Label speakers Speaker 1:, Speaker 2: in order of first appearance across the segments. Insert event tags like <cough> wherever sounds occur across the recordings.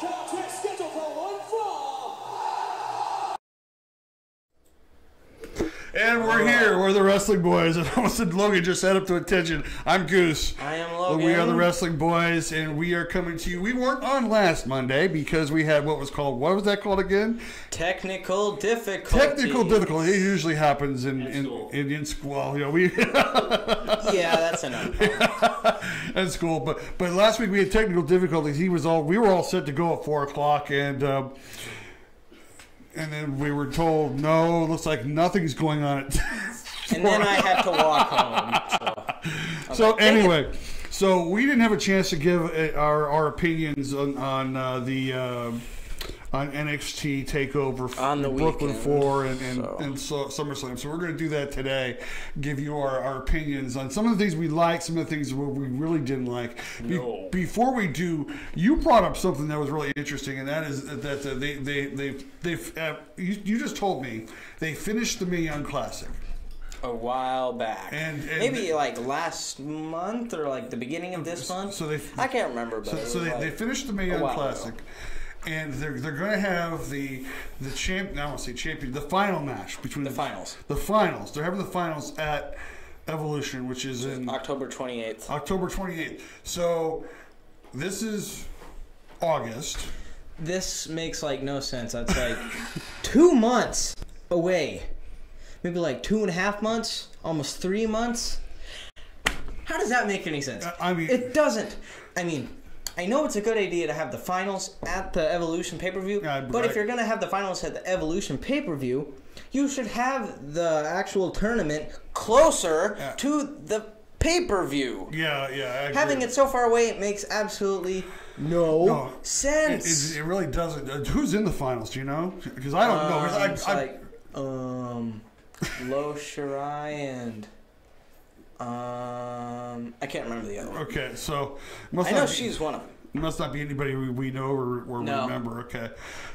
Speaker 1: Contract scheduled for one fall.
Speaker 2: And we're here. We're the Wrestling Boys. <laughs> And almost said Logan just set up to attention. I'm Goose.
Speaker 3: I am
Speaker 2: But
Speaker 3: Logan.
Speaker 2: We are the Wrestling Boys, and we are coming to you. We weren't on last Monday because we had what was called, what was that called again?
Speaker 3: Technical difficulty.
Speaker 2: Technical difficulty. It usually happens in in,
Speaker 4: school.
Speaker 2: in, in school. You know, we <laughs>
Speaker 3: Yeah, that's enough. <laughs>
Speaker 2: at school. But but last week we had technical difficulties. He was all we were all set to go at four o'clock, and um, and then we were told no. Looks like nothing's going on. At <laughs>
Speaker 3: And then I had to walk home. So, <laughs>
Speaker 2: so
Speaker 3: like,
Speaker 2: anyway, so we didn't have a chance to give uh, our our opinions on on uh, the. Uh, on NXT Takeover
Speaker 3: On the
Speaker 2: Brooklyn
Speaker 3: weekend,
Speaker 2: Four and and,
Speaker 3: so.
Speaker 2: and so, SummerSlam. So we're going to do that today. Give you our, our opinions on some of the things we like, some of the things we really didn't like. Be-
Speaker 4: No.
Speaker 2: before we do, you brought up something that was really interesting, and that is that uh, they they they they uh, you, you just told me they finished the Mae Young Classic.
Speaker 3: a while back.
Speaker 2: And- and-
Speaker 3: maybe like last month or like the beginning of this month.
Speaker 2: So they
Speaker 3: I can't remember, but
Speaker 2: So, so they,
Speaker 3: like,
Speaker 2: they finished the Mae
Speaker 3: a
Speaker 2: Young
Speaker 3: while
Speaker 2: Classic, and they're they're going to have the the champ. Now I want to say champion. The final match between
Speaker 3: The finals.
Speaker 2: The finals. They're having the finals at Evolution, which is in
Speaker 3: October 28th.
Speaker 2: October twenty eighth. So this is August.
Speaker 3: This makes like no sense. That's like <laughs> two months away. Maybe like two and a half months, almost three months. How does that make any sense?
Speaker 2: I mean-
Speaker 3: it doesn't. I mean, I know it's a good idea to have the finals at the Evolution pay per view,
Speaker 2: Yeah,
Speaker 3: but
Speaker 2: right.
Speaker 3: if you're gonna have the finals at the Evolution pay per view, you should have the actual tournament closer
Speaker 2: Yeah.
Speaker 3: to the pay per view.
Speaker 2: Yeah, yeah. I agree.
Speaker 3: Having it so far away, it makes absolutely no,
Speaker 2: No,
Speaker 3: sense.
Speaker 2: It, it, really doesn't. Uh, who's in the finals? Do you know? Because I don't know.
Speaker 3: Um,
Speaker 2: I-
Speaker 3: it's
Speaker 2: I-
Speaker 3: like um, Io Shirai and um, I can't remember the other one.
Speaker 2: okay, so must
Speaker 3: I know
Speaker 2: be-
Speaker 3: she's one of them.
Speaker 2: must not be anybody we, we know or, or
Speaker 3: No.
Speaker 2: remember. Okay.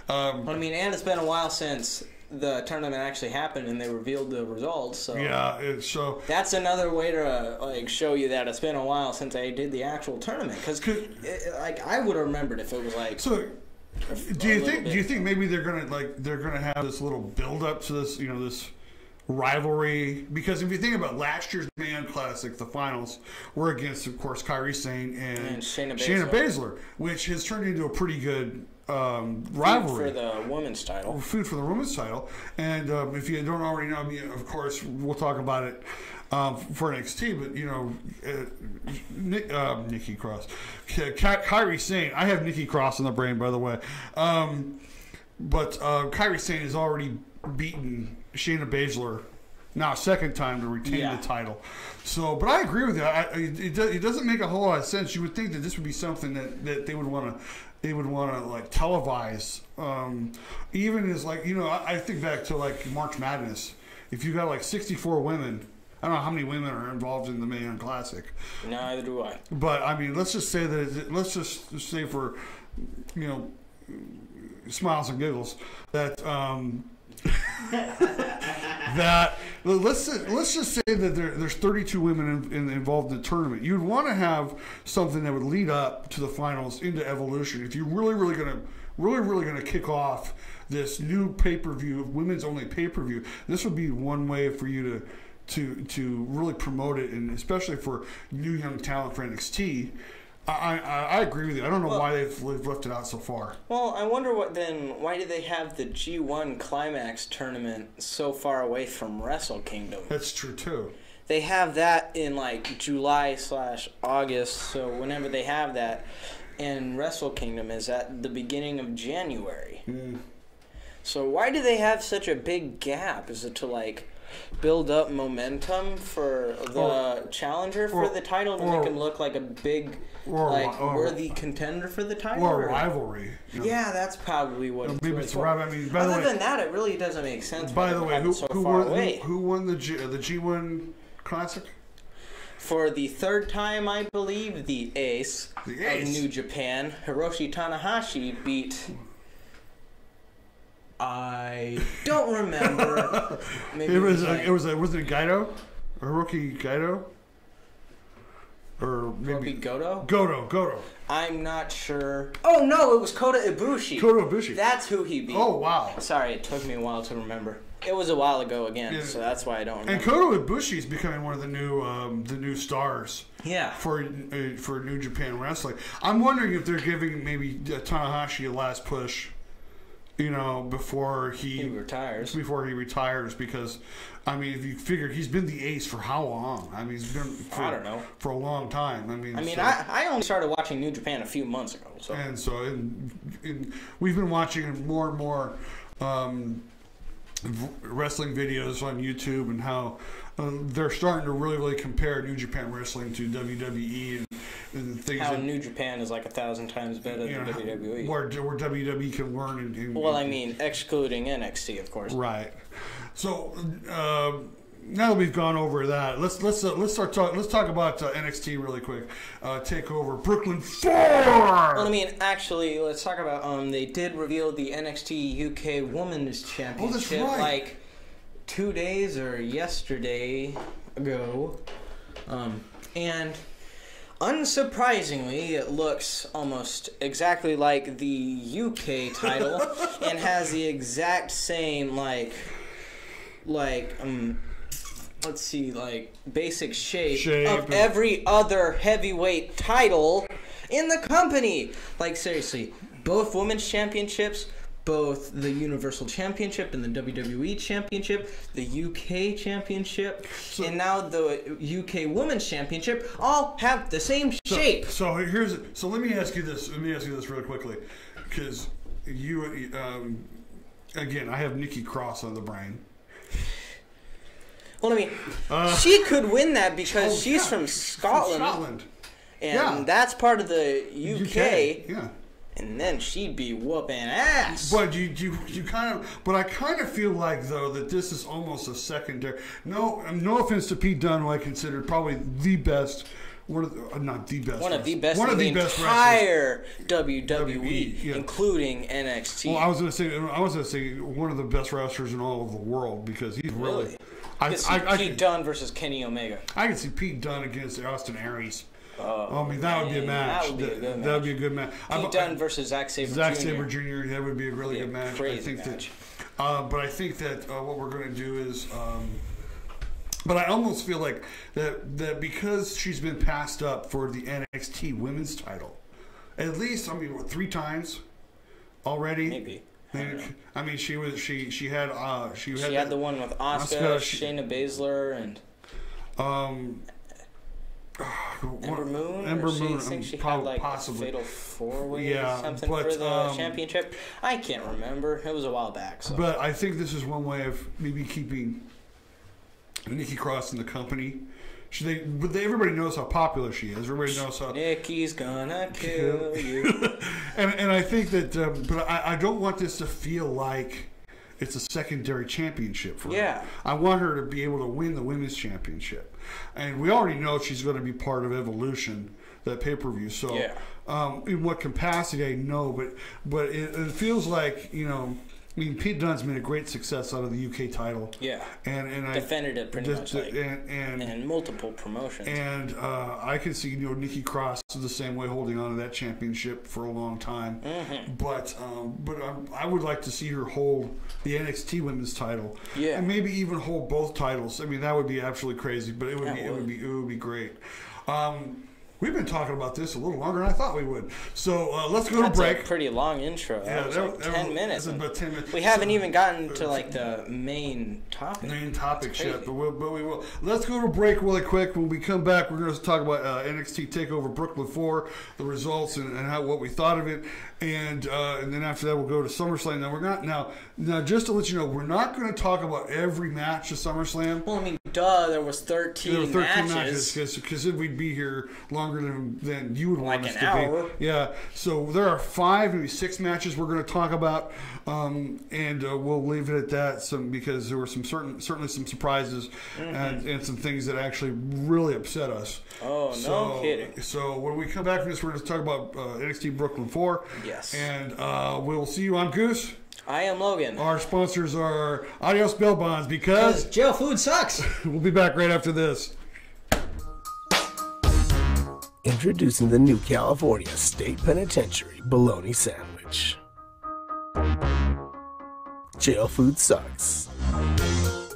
Speaker 2: Um,
Speaker 3: But I mean, and it's been a while since the tournament actually happened and they revealed the results. So
Speaker 2: yeah. It, so
Speaker 3: that's another way to uh, like show you that it's been a while since I did the actual tournament. Because like I would have remembered if it was like
Speaker 2: So, do you think? Do you think maybe they're gonna like they're gonna have this little build up to this? You know, this rivalry because if you think about last year's Man Classic, the finals were against, of course, Kairi Sane and,
Speaker 3: And Shayna
Speaker 2: Shayna
Speaker 3: Baszler.
Speaker 2: Baszler, which has turned into a pretty good um, rivalry.
Speaker 3: for the women's title.
Speaker 2: food for the women's title. And um, if you don't already know, I mean, of course, we'll talk about it um, for NXT. But you know, uh, Nick, um, Nikki Cross, Ky- Ky- Kairi Sane. I have Nikki Cross in the brain, by the way. Um, but uh, Kairi Sane has already beaten Shayna Baszler. Now, a second time to retain
Speaker 3: Yeah.
Speaker 2: the title. So, but I agree with you. I, it, it doesn't make a whole lot of sense. You would think that this would be something that, that they would want to, they would want to like televise. Um, even as like you know, I, I think back to like March Madness. If you got like sixty-four women, I don't know how many women are involved in the Young Classic,
Speaker 3: Neither do I.
Speaker 2: but I mean, let's just say that let's just say for you know smiles and giggles that um, <laughs> that let's let's just say that there, there's 32 women in, in, involved in the tournament. You'd want to have something that would lead up to the finals into Evolution. If you're really really gonna really really gonna kick off this new pay per view, women's only pay per view, this would be one way for you to. To, to really promote it and especially for new young talent for NXT, I, I, I agree with you. I don't know why they've, left it out so far.
Speaker 3: Well, I wonder what then. Why do they have the G1 Climax tournament so far away from Wrestle Kingdom?
Speaker 2: That's true too.
Speaker 3: They have that in like July slash August. So whenever they have that, and Wrestle Kingdom is at the beginning of January.
Speaker 2: Hmm.
Speaker 3: So why do they have such a big gap? Is it to like build up momentum for the
Speaker 2: Or-
Speaker 3: challenger for
Speaker 2: or-
Speaker 3: the title to
Speaker 2: or-
Speaker 3: make him look like a big, like
Speaker 2: or-
Speaker 3: worthy contender for the title?
Speaker 2: Or a rivalry. you know.
Speaker 3: Yeah, that's probably what. It's
Speaker 2: maybe
Speaker 3: really
Speaker 2: it's a
Speaker 3: for.
Speaker 2: rivalry. I mean, by the
Speaker 3: Other
Speaker 2: way-
Speaker 3: than that, it really doesn't make sense.
Speaker 2: By the way, who,
Speaker 3: so
Speaker 2: who won who, who won the G, the G1 Classic?
Speaker 3: For the third time, I believe the ace,
Speaker 2: The
Speaker 3: of. New Japan, Hiroshi Tanahashi, beat. I <laughs> don't remember. Maybe
Speaker 2: It was a, it was a, wasn't it Gaito? Hiroki Gaito? or
Speaker 3: Would it be
Speaker 2: maybe
Speaker 3: Goto?
Speaker 2: Goto. Goto.
Speaker 3: I'm not sure. Oh no, it was Kota Ibushi.
Speaker 2: Kota Ibushi.
Speaker 3: That's who he beat.
Speaker 2: Oh wow.
Speaker 3: Sorry, it took me a while to remember. It was a while ago again,
Speaker 2: Yeah.
Speaker 3: so that's why I don't
Speaker 2: And
Speaker 3: remember.
Speaker 2: Kota Ibushi is becoming one of the new um, the new stars
Speaker 3: yeah.
Speaker 2: for uh, for New Japan Wrestling. I'm wondering if they're giving maybe uh, Tanahashi a last push, you know, before he,
Speaker 3: He retires.
Speaker 2: before he retires. Because I mean, if you figure he's been the ace for how long? I mean, he's been for,
Speaker 3: I don't know.
Speaker 2: for a long time. I mean,
Speaker 3: I mean,
Speaker 2: so-
Speaker 3: I, I only started watching New Japan a few months ago, so
Speaker 2: and so and, and we've been watching more and more um, v- wrestling videos on YouTube and how uh, they're starting to really, really compare New Japan Wrestling to WWE and, and things
Speaker 3: how
Speaker 2: that
Speaker 3: New Japan is like a thousand times better than
Speaker 2: know,
Speaker 3: WWE.
Speaker 2: where, where WWE can learn. And, and,
Speaker 3: well, I mean, excluding NXT, of course.
Speaker 2: right. So. um now that we've gone over that, let's let's uh, let's start talking. Let's talk about uh, NXT really quick. Uh, Takeover Brooklyn Four.
Speaker 3: Well, I mean, actually, let's talk about. Um, they did reveal the NXT UK Women's Championship Oh, that's
Speaker 2: right.
Speaker 3: like two days or yesterday ago, um, and unsurprisingly, it looks almost exactly like the UK title <laughs> and has the exact same like, like um. Let's see, like basic shape,
Speaker 2: Shape
Speaker 3: of every other heavyweight title in the company. Like seriously, both women's championships, both the Universal Championship and the WWE Championship, the UK Championship, and now the UK Women's Championship all have the same
Speaker 2: So-
Speaker 3: shape.
Speaker 2: So here's so let me ask you this. Let me ask you this really quickly, because you um, again, I have Nikki Cross on the brain.
Speaker 3: Well, I mean, she could win that because
Speaker 2: Uh, Oh,
Speaker 3: she's
Speaker 2: yeah,
Speaker 3: from Scotland,
Speaker 2: Scotland,
Speaker 3: and
Speaker 2: Yeah.
Speaker 3: that's part of the UK,
Speaker 2: yeah.
Speaker 3: And then she'd be whooping ass.
Speaker 2: But you, you, you kind of, but I kind of feel like though that this is almost a secondary. No, no offense to Pete Dunne, who I consider probably the best. One of the, uh, not the best.
Speaker 3: one of the best
Speaker 2: One of
Speaker 3: the,
Speaker 2: the best
Speaker 3: entire WWE,
Speaker 2: yeah.
Speaker 3: including NXT.
Speaker 2: Well, I was gonna say, I was gonna say one of the best wrestlers in all of the world because he's really.
Speaker 3: Really?
Speaker 2: I, I, I,
Speaker 3: Pete
Speaker 2: could-
Speaker 3: Dunne versus Kenny Omega.
Speaker 2: I can see Pete Dunne against Austin Aries.
Speaker 3: Oh,
Speaker 2: I mean, that would be a match.
Speaker 3: That would be a good
Speaker 2: That
Speaker 3: match.
Speaker 2: would be a good match.
Speaker 3: Pete Dunne versus Zack Sabre
Speaker 2: Zack
Speaker 3: Jr.
Speaker 2: Sabre Jr. That would be a really
Speaker 3: Be a
Speaker 2: good match. I think
Speaker 3: match.
Speaker 2: that. Uh, but I think that uh, what we're going to do is. Um, but I almost feel like that that because she's been passed up for the NXT Women's Title, at least I mean what, three times already.
Speaker 3: Maybe. I.
Speaker 2: I mean, she was she she had uh she had,
Speaker 3: She had the one with
Speaker 2: she-
Speaker 3: Shayna Baszler, and
Speaker 2: um
Speaker 3: Ember Moon.
Speaker 2: Ember
Speaker 3: she,
Speaker 2: Moon,
Speaker 3: I think
Speaker 2: um,
Speaker 3: she
Speaker 2: prob-
Speaker 3: had like
Speaker 2: possibly.
Speaker 3: fatal four way
Speaker 2: Yeah,
Speaker 3: or something
Speaker 2: but,
Speaker 3: for the
Speaker 2: um,
Speaker 3: championship. I can't remember. It was a while back. So.
Speaker 2: But I think this is one way of maybe keeping Nikki Cross in the company. She, they, but they, everybody knows how popular she is. Everybody knows how,
Speaker 3: Nikki's gonna <laughs> kill you. <laughs>
Speaker 2: and and I think that, um, but I, I don't want this to feel like it's a secondary championship for
Speaker 3: Yeah.
Speaker 2: her. I want her to be able to win the women's championship, and we already know she's going to be part of Evolution, that pay per view. So,
Speaker 3: Yeah.
Speaker 2: um, in what capacity I know, but but it, it feels like you know. I mean, Pete Dunne's made a great success out of the UK title,
Speaker 3: yeah.
Speaker 2: and and I
Speaker 3: Defended it pretty
Speaker 2: just-
Speaker 3: much like
Speaker 2: and and
Speaker 3: and multiple promotions.
Speaker 2: and uh, I can see you know Nikki Cross the same way holding on to that championship for a long time.
Speaker 3: Mm-hmm.
Speaker 2: But um, but um, I would like to see her hold the NXT Women's title.
Speaker 3: Yeah.
Speaker 2: and maybe even hold both titles. I mean that would be absolutely crazy, but it would
Speaker 3: That
Speaker 2: be it
Speaker 3: would.
Speaker 2: would be it would be great. Um, We've been talking about this a little longer than I thought we would. So uh, let's go
Speaker 3: That's
Speaker 2: to
Speaker 3: a
Speaker 2: break.
Speaker 3: pretty long intro. That
Speaker 2: Yeah,
Speaker 3: was
Speaker 2: that-
Speaker 3: like
Speaker 2: that
Speaker 3: ten minutes.
Speaker 2: about 10 minutes.
Speaker 3: We haven't
Speaker 2: So-
Speaker 3: even gotten to like the main topic.
Speaker 2: main topics yet, but, we'll, but we will. Let's go to break really quick. When we come back, we're going to talk about uh, NXT Takeover Brooklyn Four, the results and, and how what we thought of it, and uh, and then after that we'll go to SummerSlam. Now we're not now now just to let you know, we're not going to talk about every match of SummerSlam.
Speaker 3: Well, I mean, duh, there was thirteen,
Speaker 2: There were 13
Speaker 3: matches.
Speaker 2: because then we'd be here longer than than you would want
Speaker 3: Like
Speaker 2: us
Speaker 3: an
Speaker 2: to
Speaker 3: hour.
Speaker 2: be. Yeah. So there are five, maybe six matches we're going to talk about, um, and uh, we'll leave it at that. Some because there were some certain certainly some surprises
Speaker 3: Mm-hmm.
Speaker 2: and, and some things that actually really upset us.
Speaker 3: Oh, no
Speaker 2: so,
Speaker 3: kidding.
Speaker 2: So when we come back from this, we're going to talk about uh, NXT Brooklyn Four.
Speaker 3: Yes.
Speaker 2: And uh, we'll see you on Goose.
Speaker 3: I am Logan.
Speaker 2: Our sponsors are Adios Bail Bonds
Speaker 3: Because
Speaker 2: because
Speaker 3: jail food sucks. <laughs>
Speaker 2: we'll be back right after this.
Speaker 4: Introducing the new California State Penitentiary Bologna Sandwich. Jail food sucks.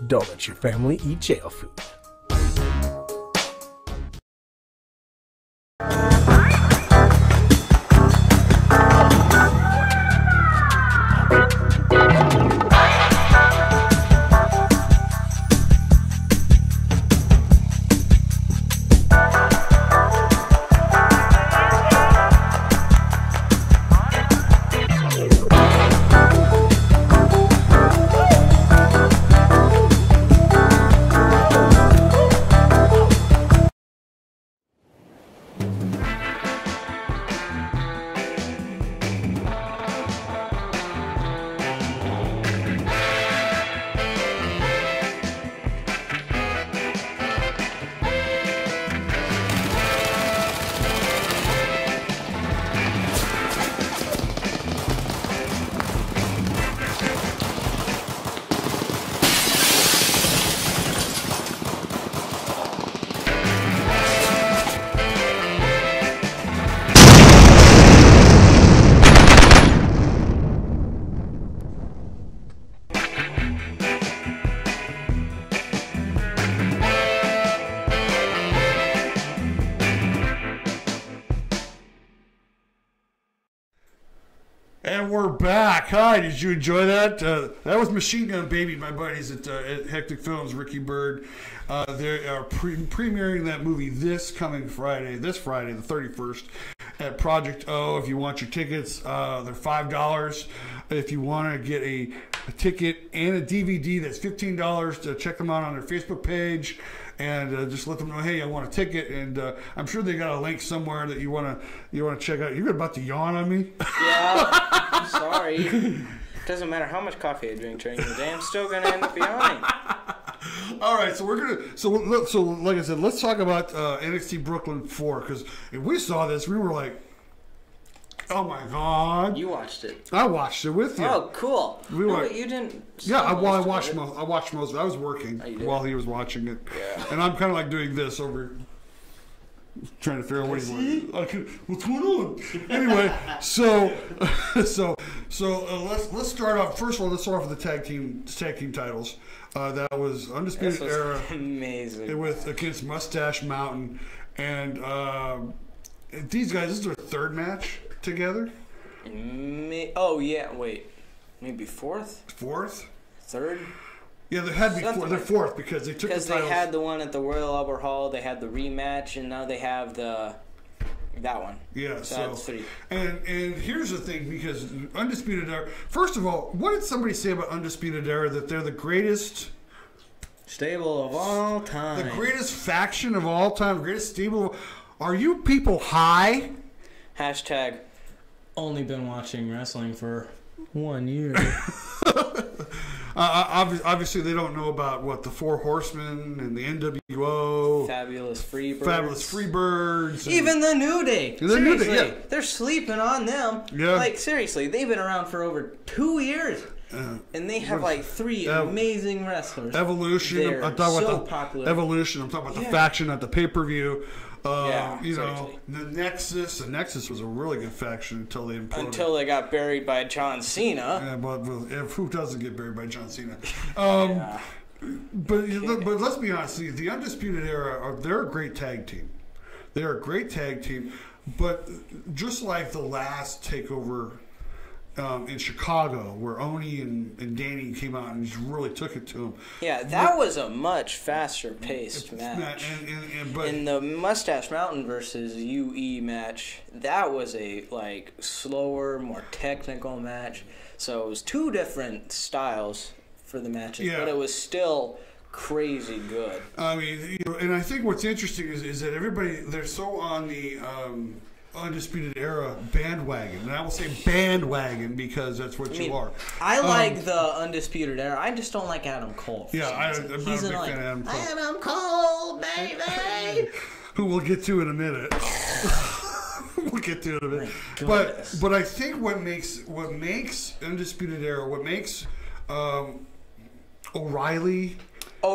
Speaker 4: Don't let your family eat jail food.
Speaker 2: Hi, did you enjoy that? Uh, that was Machine Gun Baby, my buddies at, uh, at Hectic Films, Ricky Bird. Uh, they are pre- premiering that movie this coming Friday, this Friday, the 31st, at Project O. If you want your tickets, uh, they're $5. If you want to get a, a ticket and a DVD, that's $15 to check them out on their Facebook page and uh, just let them know, hey, I want a ticket, and uh, I'm sure they got a link somewhere that you want to you want to check out. You're about to yawn on me. <laughs>
Speaker 3: Yeah, I'm sorry. Doesn't matter how much coffee I drink during the day, I'm still gonna end up yawning. <laughs>
Speaker 2: All right, so we're gonna so look so like I said, let's talk about uh, NXT Brooklyn Four because if we saw this, we were like, oh my god!
Speaker 3: You watched it.
Speaker 2: I watched it with you.
Speaker 3: Oh, cool.
Speaker 2: We
Speaker 3: no,
Speaker 2: were-
Speaker 3: but you didn't.
Speaker 2: Yeah, I, well, I watched most. I watched most. of it. I was working
Speaker 3: did?
Speaker 2: while he was watching it,
Speaker 3: Yeah.
Speaker 2: and I'm kind of like doing this over, trying to figure out what he's like. Could- What's going on? Anyway, so <laughs> so so uh, let's let's start off. First of all, let's start off with the tag team tag team titles. Uh, that was undisputed
Speaker 3: was
Speaker 2: era
Speaker 3: amazing.
Speaker 2: with against Mustache Mountain, and um, these guys. This is their third match together.
Speaker 3: Me- oh yeah, wait, maybe fourth,
Speaker 2: Fourth.
Speaker 3: third,
Speaker 2: Yeah, they had to be
Speaker 3: Something
Speaker 2: fourth. They're fourth because they took the
Speaker 3: because they had the one at the Royal Albert Hall. They had the rematch, and now they have the that one.
Speaker 2: Yeah,
Speaker 3: So
Speaker 2: so
Speaker 3: that's three.
Speaker 2: and and here's the thing because undisputed era. First of all, what did somebody say about undisputed era that they're the greatest,
Speaker 3: Stable of all time, the
Speaker 2: greatest faction of all time, greatest stable? Are you people high?
Speaker 3: Hashtag. Only been watching wrestling for one year. <laughs>
Speaker 2: Uh, obviously, they don't know about what the Four Horsemen and the NWO,
Speaker 3: Fabulous Freebirds.
Speaker 2: Fabulous Freebirds,
Speaker 3: Even the New Day.
Speaker 2: The New Day,
Speaker 3: seriously,
Speaker 2: yeah.
Speaker 3: they're sleeping on them.
Speaker 2: Yeah.
Speaker 3: Like seriously, they've been around for over two years,
Speaker 2: uh,
Speaker 3: and they have like three
Speaker 2: Ev-
Speaker 3: amazing wrestlers.
Speaker 2: Evolution.
Speaker 3: They're
Speaker 2: I'm talking
Speaker 3: so
Speaker 2: about the
Speaker 3: popular.
Speaker 2: Evolution. I'm talking about the faction at the pay per view. Uh,
Speaker 3: Yeah,
Speaker 2: you know the Nexus. The Nexus was a really good faction until they imploded.
Speaker 3: until they got buried by John Cena.
Speaker 2: Yeah, but if, who doesn't get buried by John Cena? <laughs> Um,
Speaker 3: Yeah.
Speaker 2: But but let's be honest. The, the Undisputed Era, are, they're a great tag team. They're a great tag team. But just like the last takeover um, in Chicago, where Oney and, and Danny came out and just really took it to them.
Speaker 3: Yeah, that was a much faster paced match.
Speaker 2: And, and, and, but
Speaker 3: In the Mustache Mountain versus UE match, that was a like slower, more technical match. So it was two different styles for the matches,
Speaker 2: Yeah.
Speaker 3: but it was still crazy good.
Speaker 2: I mean, you know, and I think what's interesting is, is that everybody they're so on the um, undisputed era bandwagon, and I will say bandwagon because that's what
Speaker 3: I
Speaker 2: you
Speaker 3: mean,
Speaker 2: are.
Speaker 3: I
Speaker 2: Um,
Speaker 3: like the Undisputed Era. I just don't like Adam Cole.
Speaker 2: Yeah, I-. I'm not a big
Speaker 3: annoying.
Speaker 2: fan of Adam Cole.
Speaker 3: Adam Cole, baby. <laughs>
Speaker 2: who we'll get to in a minute. <laughs> we'll get to it in a minute. But but I think what makes what makes undisputed era, what makes um, O'Reilly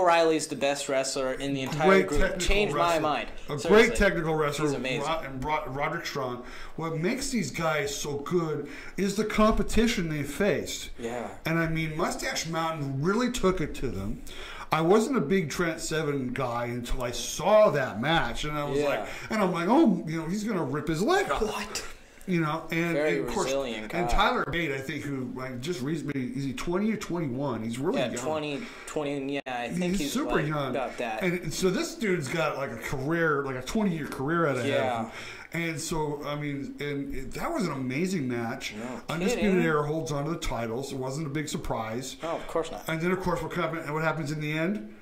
Speaker 3: O'Reilly's the best wrestler in the entire
Speaker 2: great
Speaker 3: group. Changed my mind.
Speaker 2: A
Speaker 3: Seriously.
Speaker 2: great technical wrestler,
Speaker 3: He's amazing.
Speaker 2: Rod- and Roderick Strong. What makes these guys so good is the competition they faced.
Speaker 3: Yeah.
Speaker 2: And I mean, Mustache Mountain really took it to them. I wasn't a big Trent Seven guy until I saw that match, and I was
Speaker 3: Yeah.
Speaker 2: like, and I'm like, oh, you know, he's gonna rip his leg off.
Speaker 3: What?
Speaker 2: You know, and,
Speaker 3: Very
Speaker 2: and of course, and. Tyler Bate, I think, who like just recently, is he 20 or 21? He's really
Speaker 3: Yeah,
Speaker 2: young.
Speaker 3: 20, 20, yeah, I think
Speaker 2: He's,
Speaker 3: he's,
Speaker 2: super
Speaker 3: like
Speaker 2: young
Speaker 3: about that.
Speaker 2: And so this dude's got like a career, like a 20 year career out of
Speaker 3: Yeah.
Speaker 2: him. And so, I mean, and it, that was an amazing match.
Speaker 3: No
Speaker 2: Undisputed. Era holds on to the titles. It wasn't a big surprise.
Speaker 3: no, of course not.
Speaker 2: And then, of course, what, happen, what happens in the end?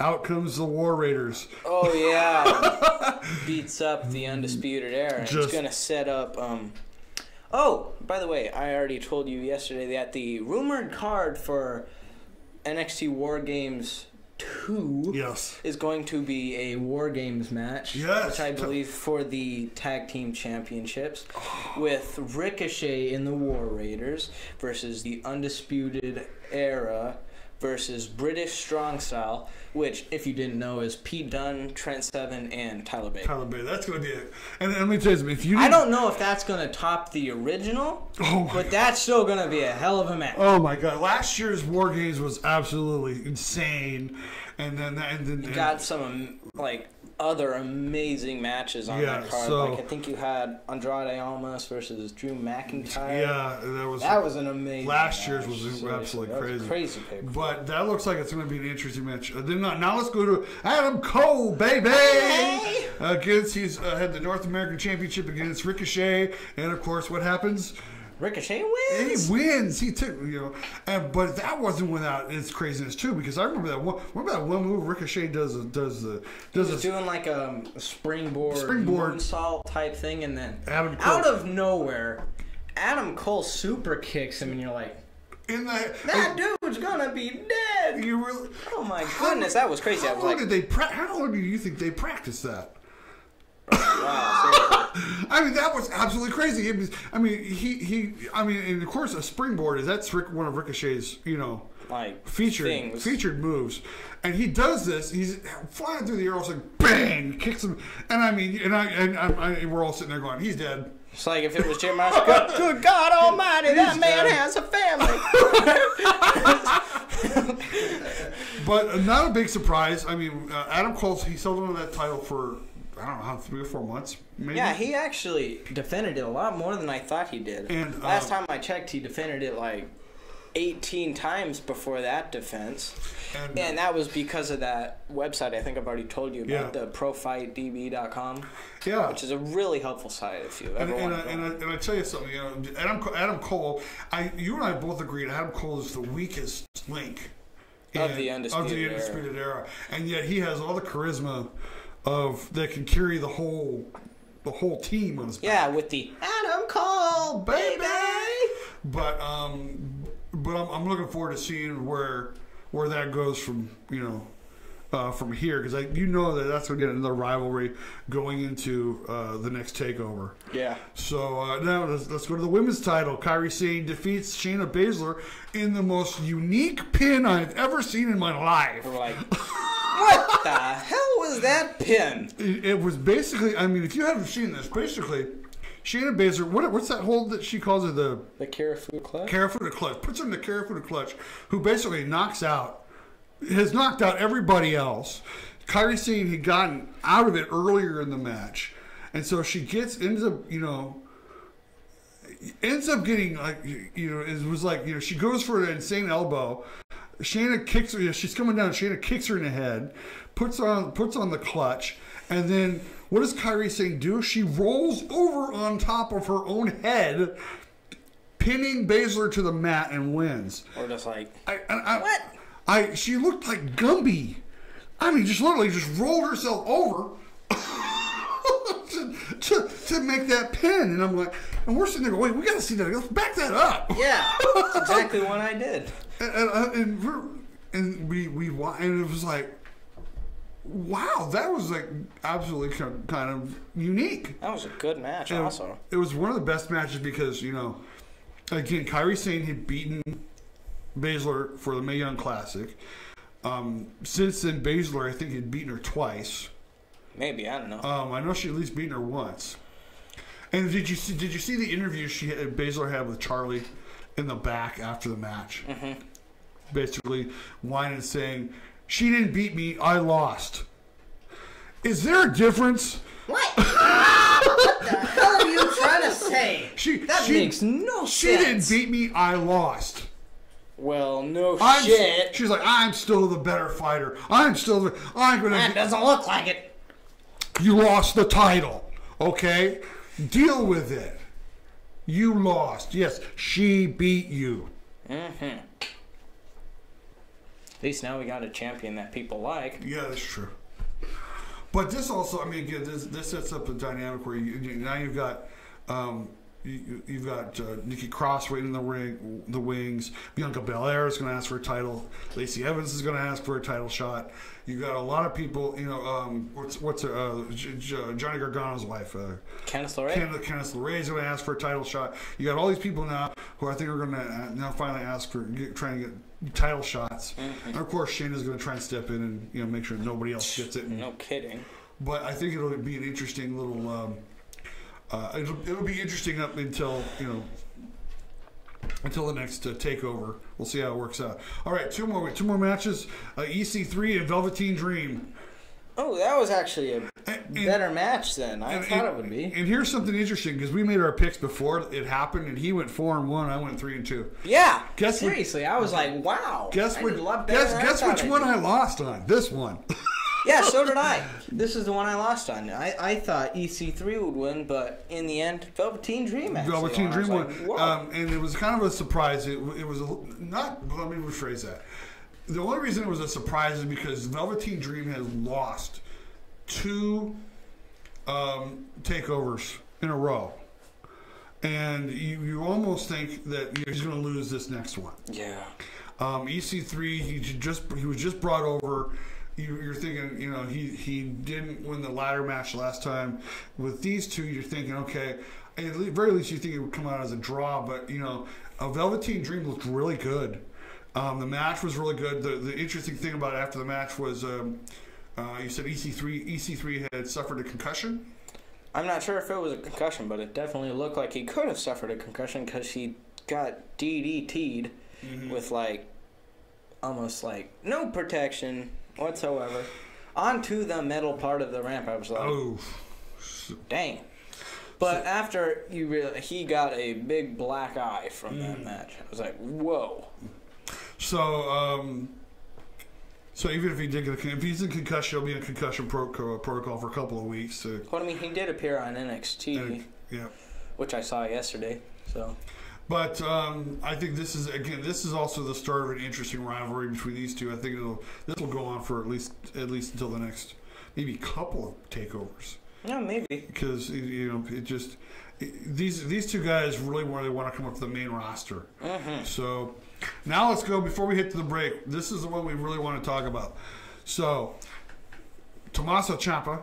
Speaker 2: Out comes the War Raiders.
Speaker 3: Oh yeah, <laughs> beats up the undisputed era.
Speaker 2: Just-
Speaker 3: it's gonna set up. Um, oh, by the way, I already told you yesterday that the rumored card for NXT War Games Two
Speaker 2: Yes.
Speaker 3: is going to be a War Games match,
Speaker 2: Yes.
Speaker 3: which I believe for the tag team championships, <sighs> with Ricochet in the War Raiders versus the Undisputed Era versus British Strong Style, which, if you didn't know, is Pete Dunne, Trent Seven, and Tyler Bate.
Speaker 2: Tyler Bate. That's going to be it. And, and let me tell you something. If you
Speaker 3: I don't know if that's going to top the original,
Speaker 2: Oh
Speaker 3: but that's still going to be a hell of a match.
Speaker 2: Oh my god! Last year's War Games was absolutely insane, and then and then and-
Speaker 3: got some um, like other amazing matches on
Speaker 2: Yeah,
Speaker 3: that card.
Speaker 2: so-
Speaker 3: like I think you had Andrade Almas versus Drew McIntyre.
Speaker 2: yeah, that was
Speaker 3: that was an amazing.
Speaker 2: Last year's was
Speaker 3: Seriously,
Speaker 2: absolutely
Speaker 3: that was
Speaker 2: crazy.
Speaker 3: crazy pay.
Speaker 2: But that looks like it's going to be an interesting match. Uh, then, uh, now let's go to Adam Cole, baby.
Speaker 3: Hey!
Speaker 2: Against he's uh, had the North American Championship against Ricochet, and of course, what happens?
Speaker 3: Ricochet wins.
Speaker 2: He
Speaker 3: wins.
Speaker 2: He took you know, and, but that wasn't without its craziness too. Because I remember that one. Remember that one move Ricochet does a, does the does
Speaker 3: He was
Speaker 2: a,
Speaker 3: doing like um, a springboard,
Speaker 2: Springboard.
Speaker 3: moonsault type thing, and then out of nowhere, Adam Cole super kicks him, and you're like,
Speaker 2: in the
Speaker 3: that dude's gonna be dead.
Speaker 2: You really?
Speaker 3: Oh my goodness, that was crazy. I
Speaker 2: How
Speaker 3: was
Speaker 2: long
Speaker 3: like,
Speaker 2: did they? How long do you think they practiced that?
Speaker 3: Wow. <laughs>
Speaker 2: I mean, that was absolutely crazy. It was, I mean, he, he, I mean, and of course, a springboard is that's Rick, one of Ricochet's, you know,
Speaker 3: like
Speaker 2: featured
Speaker 3: things.
Speaker 2: featured moves, and he does this. He's flying through the air, also like bang, kicks him, and I mean, and I, and I, I, we're all sitting there going, he's dead.
Speaker 3: It's like if it was Jim Ross, good, good God Almighty, that man
Speaker 2: dead.
Speaker 3: has a family. <laughs>
Speaker 2: But not a big surprise. I mean, uh, Adam Cole, he on to that title for I don't know how three or four months, maybe.
Speaker 3: yeah, he actually defended it a lot more than I thought he did.
Speaker 2: And,
Speaker 3: Last
Speaker 2: um,
Speaker 3: time I checked, he defended it like 18 times before that defense.
Speaker 2: And-
Speaker 3: And, that was because of that website I think I've already told you about,
Speaker 2: Yeah.
Speaker 3: the profightdb.com,
Speaker 2: yeah.
Speaker 3: which is a really helpful site if you
Speaker 2: And,
Speaker 3: ever
Speaker 2: and,
Speaker 3: want
Speaker 2: I,
Speaker 3: to
Speaker 2: and, I, and I tell you something, you know, Adam Adam Cole, I you and I both agreed Adam Cole is the weakest link
Speaker 3: Of the
Speaker 2: of the
Speaker 3: Undisputed Era.
Speaker 2: undisputed era, and yet he has all the charisma of that can carry the whole the whole team on his back.
Speaker 3: Yeah, with the Adam Cole, baby!
Speaker 2: But um, but I'm, I'm looking forward to seeing where where that goes from you know. Uh, from here, because you know that that's going to get another rivalry going into uh, the next takeover.
Speaker 3: Yeah.
Speaker 2: So uh, now let's, let's go to the women's title. Kairi Sane defeats Shayna Baszler in the most unique pin I've ever seen in my life.
Speaker 3: Like, <laughs> what the hell was that pin?
Speaker 2: It, it was basically, I mean, if you haven't seen this, basically, Shayna Baszler, what, what's that hold that she calls it? The
Speaker 3: The Kirifu Club?
Speaker 2: Karafuda clutch. Puts her in the Karafuda clutch, who basically knocks out, has knocked out everybody else. Kairi Sane had gotten out of it earlier in the match. And so she gets, ends up, you know, ends up getting like, you know, it was like, you know, she goes for an insane elbow. Shayna kicks her, you know, she's coming down, Shayna kicks her in the head, puts on, puts on the clutch, and then what does Kairi Sane do? She rolls over on top of her own head, pinning Baszler to the mat and wins.
Speaker 3: Or just like,
Speaker 2: I, I, I,
Speaker 3: What?
Speaker 2: I she looked like Gumby. I mean, just literally just rolled herself over <laughs> to, to, to make that pin, and I'm like, and we're sitting there going, wait, we got to see that. Let's back that up.
Speaker 3: yeah, that's <laughs> exactly what I did.
Speaker 2: And, and, and, we're, and we we and it was like, wow, that was like absolutely kind kind of unique.
Speaker 3: That was a good match,
Speaker 2: And
Speaker 3: also.
Speaker 2: It was one of the best matches because, you know, again, Kairi Sane had beaten Baszler for the Mae Young Classic. Um, since then, Baszler, I think, had beaten her twice.
Speaker 3: Maybe I don't know.
Speaker 2: Um, I know she at least beaten her once. And did you see? Did you see the interview she had, Baszler had with Charlie in the back after the match? Mm-hmm. Basically, whining, saying, "She didn't beat me. I lost." Is there a difference?
Speaker 3: what? <laughs> what the hell are you trying to say?
Speaker 2: She
Speaker 3: That
Speaker 2: she,
Speaker 3: makes no
Speaker 2: She didn't beat me. I lost.
Speaker 3: Well, no
Speaker 2: I'm,
Speaker 3: shit.
Speaker 2: She's like, I'm still the better fighter. I'm still the. I'm gonna.
Speaker 3: That doesn't look like it.
Speaker 2: You lost the title. Okay? Deal with it. You lost. Yes, she beat you. Mm-hmm.
Speaker 3: At least now we got a champion that people like.
Speaker 2: Yeah, that's true. But this also, I mean, again, this, this sets up a dynamic where you- now you've got. Um, you, you've got uh, Nikki Cross waiting in the ring, the wings. Bianca Belair is going to ask for a title. Lacey Evans is going to ask for a title shot. You got a lot of people. You know, um, what's what's uh, J- J- Johnny Gargano's wife, uh,
Speaker 3: Candice LeRae?
Speaker 2: Candice, Candice LeRae is going to ask for a title shot. You got all these people now who I think are going to now finally ask for get, trying to get title shots. And of course, Shayna's going to try and step in and you know make sure nobody else gets it. And,
Speaker 3: No kidding.
Speaker 2: But I think it'll be an interesting little. Um, uh, it'll, it'll be interesting up until you know until the next uh, takeover. We'll see how it works out. All right, two more two more matches. Uh, EC3 and Velveteen Dream.
Speaker 3: Oh, that was actually a
Speaker 2: And-
Speaker 3: better match than I
Speaker 2: and-
Speaker 3: thought
Speaker 2: and-
Speaker 3: it would be.
Speaker 2: And here's something interesting because we made our picks before it happened, and he went four and one. I went three and two.
Speaker 3: Yeah.
Speaker 2: Guess what-
Speaker 3: seriously, I was like, wow.
Speaker 2: Guess
Speaker 3: I
Speaker 2: which?
Speaker 3: did a lot better
Speaker 2: Guess, guess which
Speaker 3: I
Speaker 2: one. I lost on? This one. <laughs>
Speaker 3: Yeah, so did I. This is the one I lost on. I, I thought EC3 would win, but in the end, Velveteen Dream actually
Speaker 2: Velveteen
Speaker 3: won.
Speaker 2: Dream won,
Speaker 3: whoa.
Speaker 2: um, and it was kind of a surprise. It, it was a, not. Let me rephrase that. The only reason it was a surprise is because Velveteen Dream has lost two um, takeovers in a row, and you, you almost think that he's going to lose this next one.
Speaker 3: yeah.
Speaker 2: Um, EC3, he just he was just brought over. You, you're thinking, you know, he he didn't win the ladder match last time. With these two, you're thinking, okay, at the very least, you think it would come out as a draw. But you know, a Velveteen Dream looked really good. Um, the match was really good. The the interesting thing about it after the match was, um, uh, you said EC3 EC3 had suffered a concussion.
Speaker 3: I'm not sure if it was a concussion, but it definitely looked like he could have suffered a concussion because he got DDT'd
Speaker 2: Mm-hmm.
Speaker 3: with like almost like no protection whatsoever onto the metal part of the ramp. I was like,
Speaker 2: Oh,
Speaker 3: dang. But after you realize he got a big black eye from
Speaker 2: Mm.
Speaker 3: that match, I was like, whoa.
Speaker 2: So, um, so even if he did get a, if he's in concussion, he'll be in concussion pro- co- protocol for a couple of weeks. To,
Speaker 3: But I mean, he did appear on NXT,
Speaker 2: yeah,
Speaker 3: which I saw yesterday. So
Speaker 2: but um, I think this is again, this is also the start of an interesting rivalry between these two. I think it'll this will go on for at least at least until the next maybe couple of takeovers
Speaker 3: yeah, maybe.
Speaker 2: because you know it just it, these these two guys really want they want to come up to the main roster. So now let's go before we hit to the break. This is the one we really want to talk about. So Tommaso Ciampa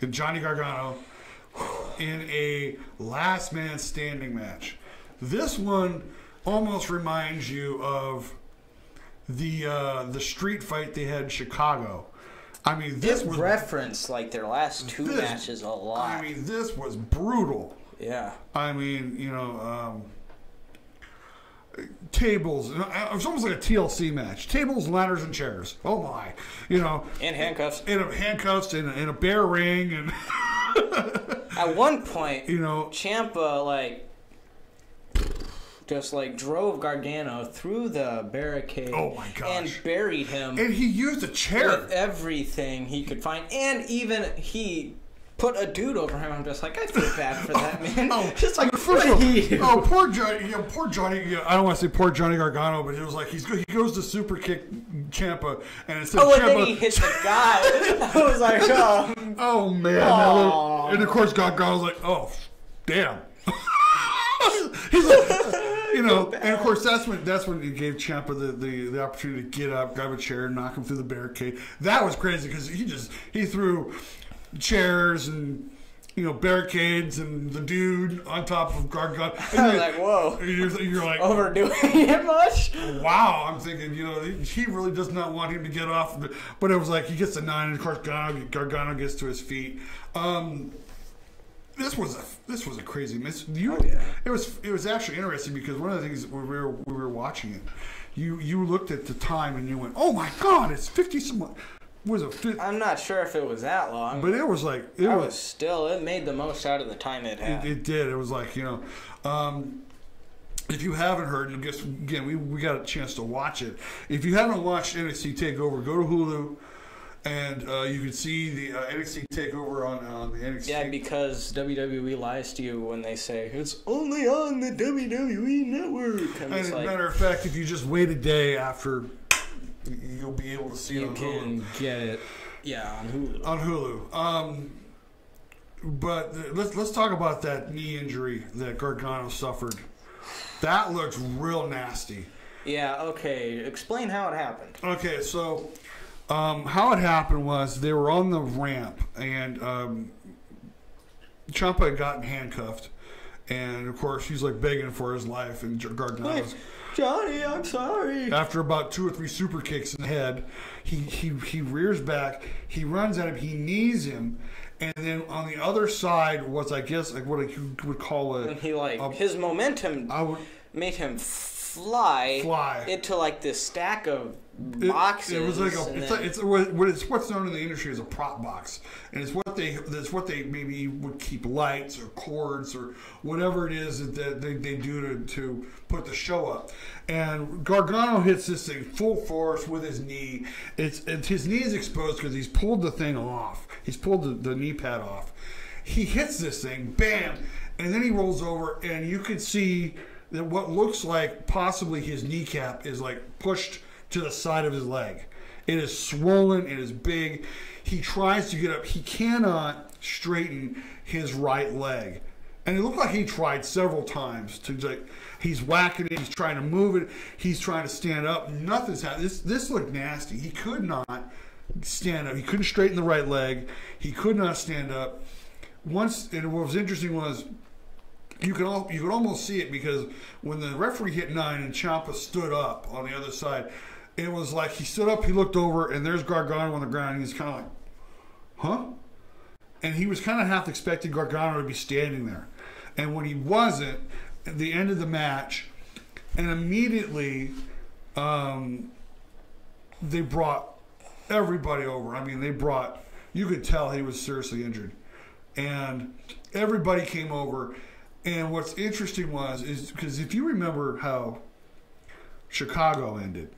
Speaker 2: and Johnny Gargano in a last man standing match. This one almost reminds you of the uh, the street fight they had in Chicago. I mean, this
Speaker 3: This
Speaker 2: was
Speaker 3: reference like their last two
Speaker 2: this-
Speaker 3: matches a lot.
Speaker 2: I mean, this was brutal.
Speaker 3: yeah.
Speaker 2: I mean, you know, um, tables. It was almost like a TLC match. Tables, ladders, and chairs. Oh my! You know,
Speaker 3: In handcuffs.
Speaker 2: in a handcuffs in a, in a bear ring, and <laughs>
Speaker 3: At one point,
Speaker 2: you know,
Speaker 3: Ciampa like just like drove Gargano through the barricade.
Speaker 2: Oh my gosh.
Speaker 3: And buried him
Speaker 2: and he used a chair.
Speaker 3: with everything he could find, and even he put a dude over him. I'm just like, I feel bad for that oh, man.
Speaker 2: Oh,
Speaker 3: just like <laughs>
Speaker 2: first of all, oh, poor Johnny. You know, poor Johnny. You know, I don't want to say poor Johnny Gargano, but it was like he's he goes to super kick Ciampa, and instead
Speaker 3: Oh,
Speaker 2: of
Speaker 3: and then he hit the guy. <laughs> I was like, <laughs> oh.
Speaker 2: Oh man! little- and of course, God, God was like, "Oh, damn." He's like, you know, and of course, that's when that's when he gave Ciampa the, the, the opportunity to get up, grab a chair, knock him through the barricade. That was crazy because he just he threw chairs and you know, barricades and the dude on top of Gargano.
Speaker 3: I was like, whoa.
Speaker 2: You're, you're like,
Speaker 3: Overdoing it much?
Speaker 2: wow. I'm thinking, you know, he really does not want him to get off. the- But it was like he gets the nine, and of course Gargano, Gargano gets to his feet. Um, this was a this was a crazy miss. You,
Speaker 3: Oh, yeah.
Speaker 2: it was it was actually interesting because one of the things when we were we were watching it, you you looked at the time and you went, oh my god, it's fifty some. Was it? Fi-?
Speaker 3: I'm not sure if it was that long.
Speaker 2: But it was like it was
Speaker 3: was still, it made the most out of the time it had.
Speaker 2: It, it did. It was like you know, um, if you haven't heard, and guess again we, we got a chance to watch it. If you haven't watched NXT Takeover, go to Hulu, and uh, you can see the uh, NXT Takeover on on the NXT.
Speaker 3: Yeah, because WWE lies to you when they say it's only on the WWE network.
Speaker 2: And as a
Speaker 3: like,
Speaker 2: matter of fact, if you just wait a day after, you'll be able to see it
Speaker 3: you
Speaker 2: on Hulu.
Speaker 3: can get it. Yeah, on Hulu.
Speaker 2: on Hulu. Um, but let's let's talk about that knee injury that Gargano suffered. That looks real nasty.
Speaker 3: Yeah, okay. Explain how it happened.
Speaker 2: Okay, so um, how it happened was they were on the ramp and um, Ciampa had gotten handcuffed, and of course he's like begging for his life, and Gargano's.
Speaker 3: Johnny, I'm sorry.
Speaker 2: After about two or three super kicks in the head, he, he, he rears back, he runs at him, he knees him, and then on the other side was, I guess, like what you would call a.
Speaker 3: And he like
Speaker 2: a-
Speaker 3: his momentum
Speaker 2: I would.
Speaker 3: made him fly,
Speaker 2: Fly.
Speaker 3: into like this stack of boxes.
Speaker 2: it was like a, it's,
Speaker 3: then-
Speaker 2: like, it's what it's what's known in the industry as a prop box, and it's what they it's what they maybe would keep lights or cords or whatever it is that that they, they do to, to put the show up. And Gargano hits this thing full force with his knee. It's, it's his knee is exposed because he's pulled the thing off. He's pulled the, the knee pad off. He hits this thing, bam, and then he rolls over, and you can see that what looks like possibly his kneecap is like pushed to the side of his leg. It is swollen. It is big. He tries to get up. He cannot straighten his right leg, and it looked like he tried several times to like. He's whacking it. He's trying to move it. He's trying to stand up. Nothing's happening. This this looked nasty. He could not stand up. He couldn't straighten the right leg. He could not stand up. Once, and what was interesting was you can all, you could almost see it because when the referee hit nine and Ciampa stood up on the other side, it was like he stood up, he looked over, and there's Gargano on the ground, and he's kind of like, "Huh?" And he was kind of half expecting Gargano to be standing there, and when he wasn't, at the end of the match, and immediately, um, they brought everybody over. I mean, they brought. You could tell he was seriously injured, and everybody came over. And what's interesting was is because if you remember how Chicago ended,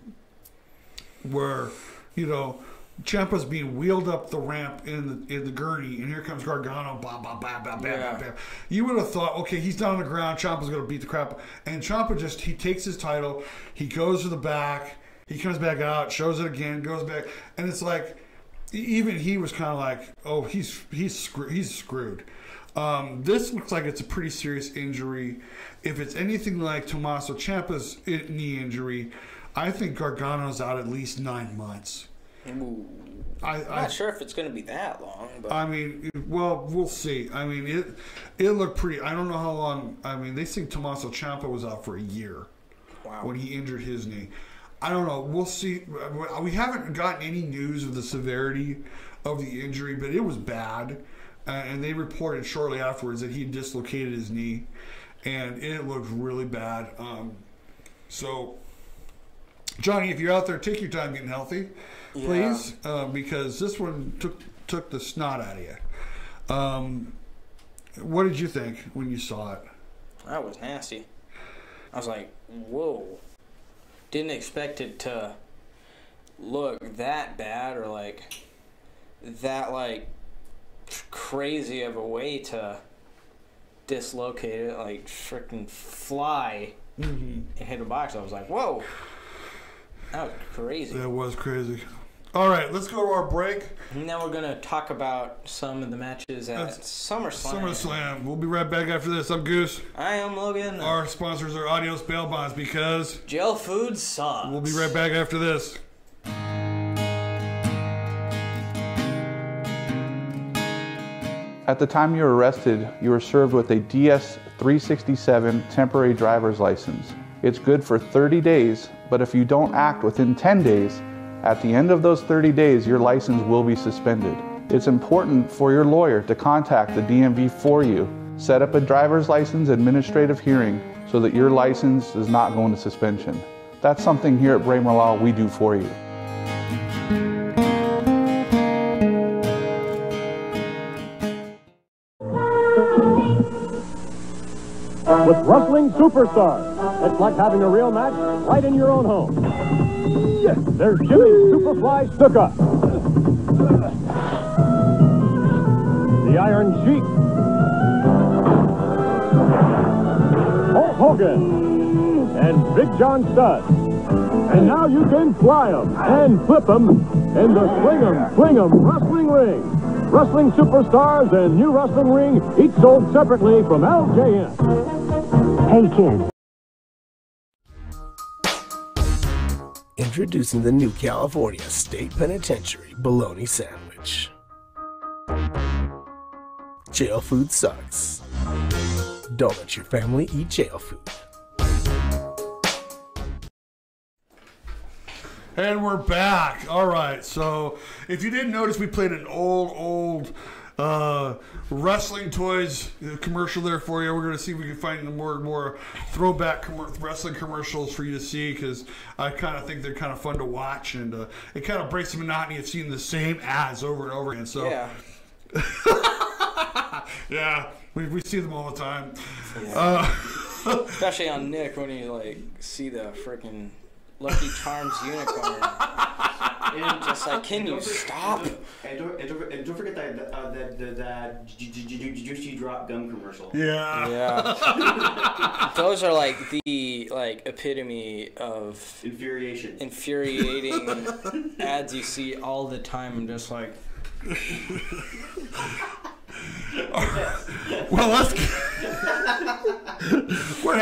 Speaker 2: where you know Ciampa's being wheeled up the ramp in the in the gurney, and here comes Gargano, bam, bam, bam, bam, bam,
Speaker 3: Yeah.
Speaker 2: bam. You would have thought, okay, he's down on the ground. Ciampa's going to beat the crap, and Ciampa just he takes his title, he goes to the back, he comes back out, shows it again, goes back, and it's like even he was kind of like, oh, he's he's screw, he's screwed. Um, this looks like it's a pretty serious injury. If it's anything like Tommaso Ciampa's knee injury, I think Gargano's out at least nine months.
Speaker 3: Ooh.
Speaker 2: I,
Speaker 3: I'm not sure if it's going to be that long, but
Speaker 2: I mean, well, we'll see. I mean, it it looked pretty. I don't know how long. I mean, they think Tommaso Ciampa was out for a year
Speaker 3: wow.
Speaker 2: when he injured his knee. I don't know. We'll see. We haven't gotten any news of the severity of the injury, but it was bad. Uh, and they reported shortly afterwards that he dislocated his knee, and it looked really bad. Um, so, Johnny, if you're out there, take your time getting healthy, please, uh, because this one took took the snot out of you. Um, what did you think when you saw it?
Speaker 3: That was nasty. I was like, whoa. Didn't expect it to look that bad or like that like crazy of a way to dislocate it, like freaking fly mm-hmm. and hit a box. I was like, whoa. That was crazy.
Speaker 2: That was crazy. All right, let's go to our break.
Speaker 3: And now we're gonna talk about some of the matches at
Speaker 2: That's
Speaker 3: SummerSlam.
Speaker 2: SummerSlam. We'll be right back after this. I'm Goose.
Speaker 3: I am Logan.
Speaker 2: Our sponsors are Audios Bail Bonds because
Speaker 3: Gel food sucks.
Speaker 2: we'll be right back after this.
Speaker 5: At the time you were arrested, you were served with a DS 367 temporary driver's license. It's good for 30 days, but if you don't act within 10 days, at the end of those 30 days, your license will be suspended. It's important for your lawyer to contact the DMV for you. Set up a driver's license administrative hearing so that your license is not going to suspension. That's something here at Braemar Law we do for you.
Speaker 6: With wrestling superstars. It's like having a real match right in your own home. Yes, There's Jimmy Superfly Snuka. The Iron Sheik. Hulk Hogan. And Big John Studd. And now you can fly fly 'em and flip flip 'em in the Sling 'em, Fling 'em Wrestling Ring. Wrestling superstars and new wrestling ring, each sold separately from LJN.
Speaker 7: Hey, kid.
Speaker 4: Introducing the new California State Penitentiary Bologna Sandwich. Jail food sucks. Don't let your family eat jail food.
Speaker 2: And we're back. All right. So if you didn't notice, we played an old, old uh, wrestling toys commercial there for you. We're going to see if we can find more and more throwback com- wrestling commercials for you to see because I kind of think they're kind of fun to watch and uh, it kind of breaks the monotony of seeing the same ads over and over again. So
Speaker 3: Yeah. <laughs>
Speaker 2: yeah, we, we see them all the time. Uh, <laughs>
Speaker 3: Especially on Nick when you like see the freaking Lucky Charms unicorn. <laughs> and just like, can you stop?
Speaker 8: And don't, and don't, and don't forget that uh, that that, that ju- ju- ju- ju- juicy drop gum commercial.
Speaker 2: yeah.
Speaker 3: Yeah. Those are like the like epitome of
Speaker 8: Infuriation.
Speaker 3: infuriating <laughs> ads you see all the time. I'm just like, <laughs>
Speaker 2: Well, let's.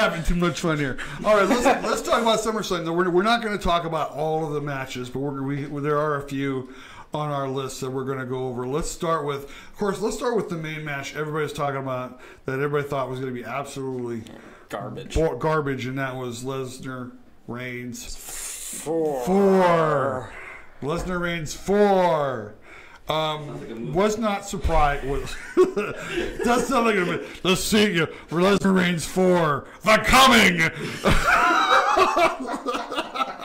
Speaker 2: Having too much fun here. All right, let's <laughs> let's talk about SummerSlam. We're, we're not going to talk about all of the matches, but we're, we there are a few on our list that we're going to go over. Let's start with, of course, let's start with the main match. Everybody's talking about that. Everybody thought was going to be absolutely
Speaker 3: garbage.
Speaker 2: bo- garbage, and that was Lesnar Reigns
Speaker 3: Four.
Speaker 2: four. Lesnar Reigns four. Um, was not surprised. Was <laughs> does sound like a Let's see you. Lesnar Reigns four. The coming. <laughs>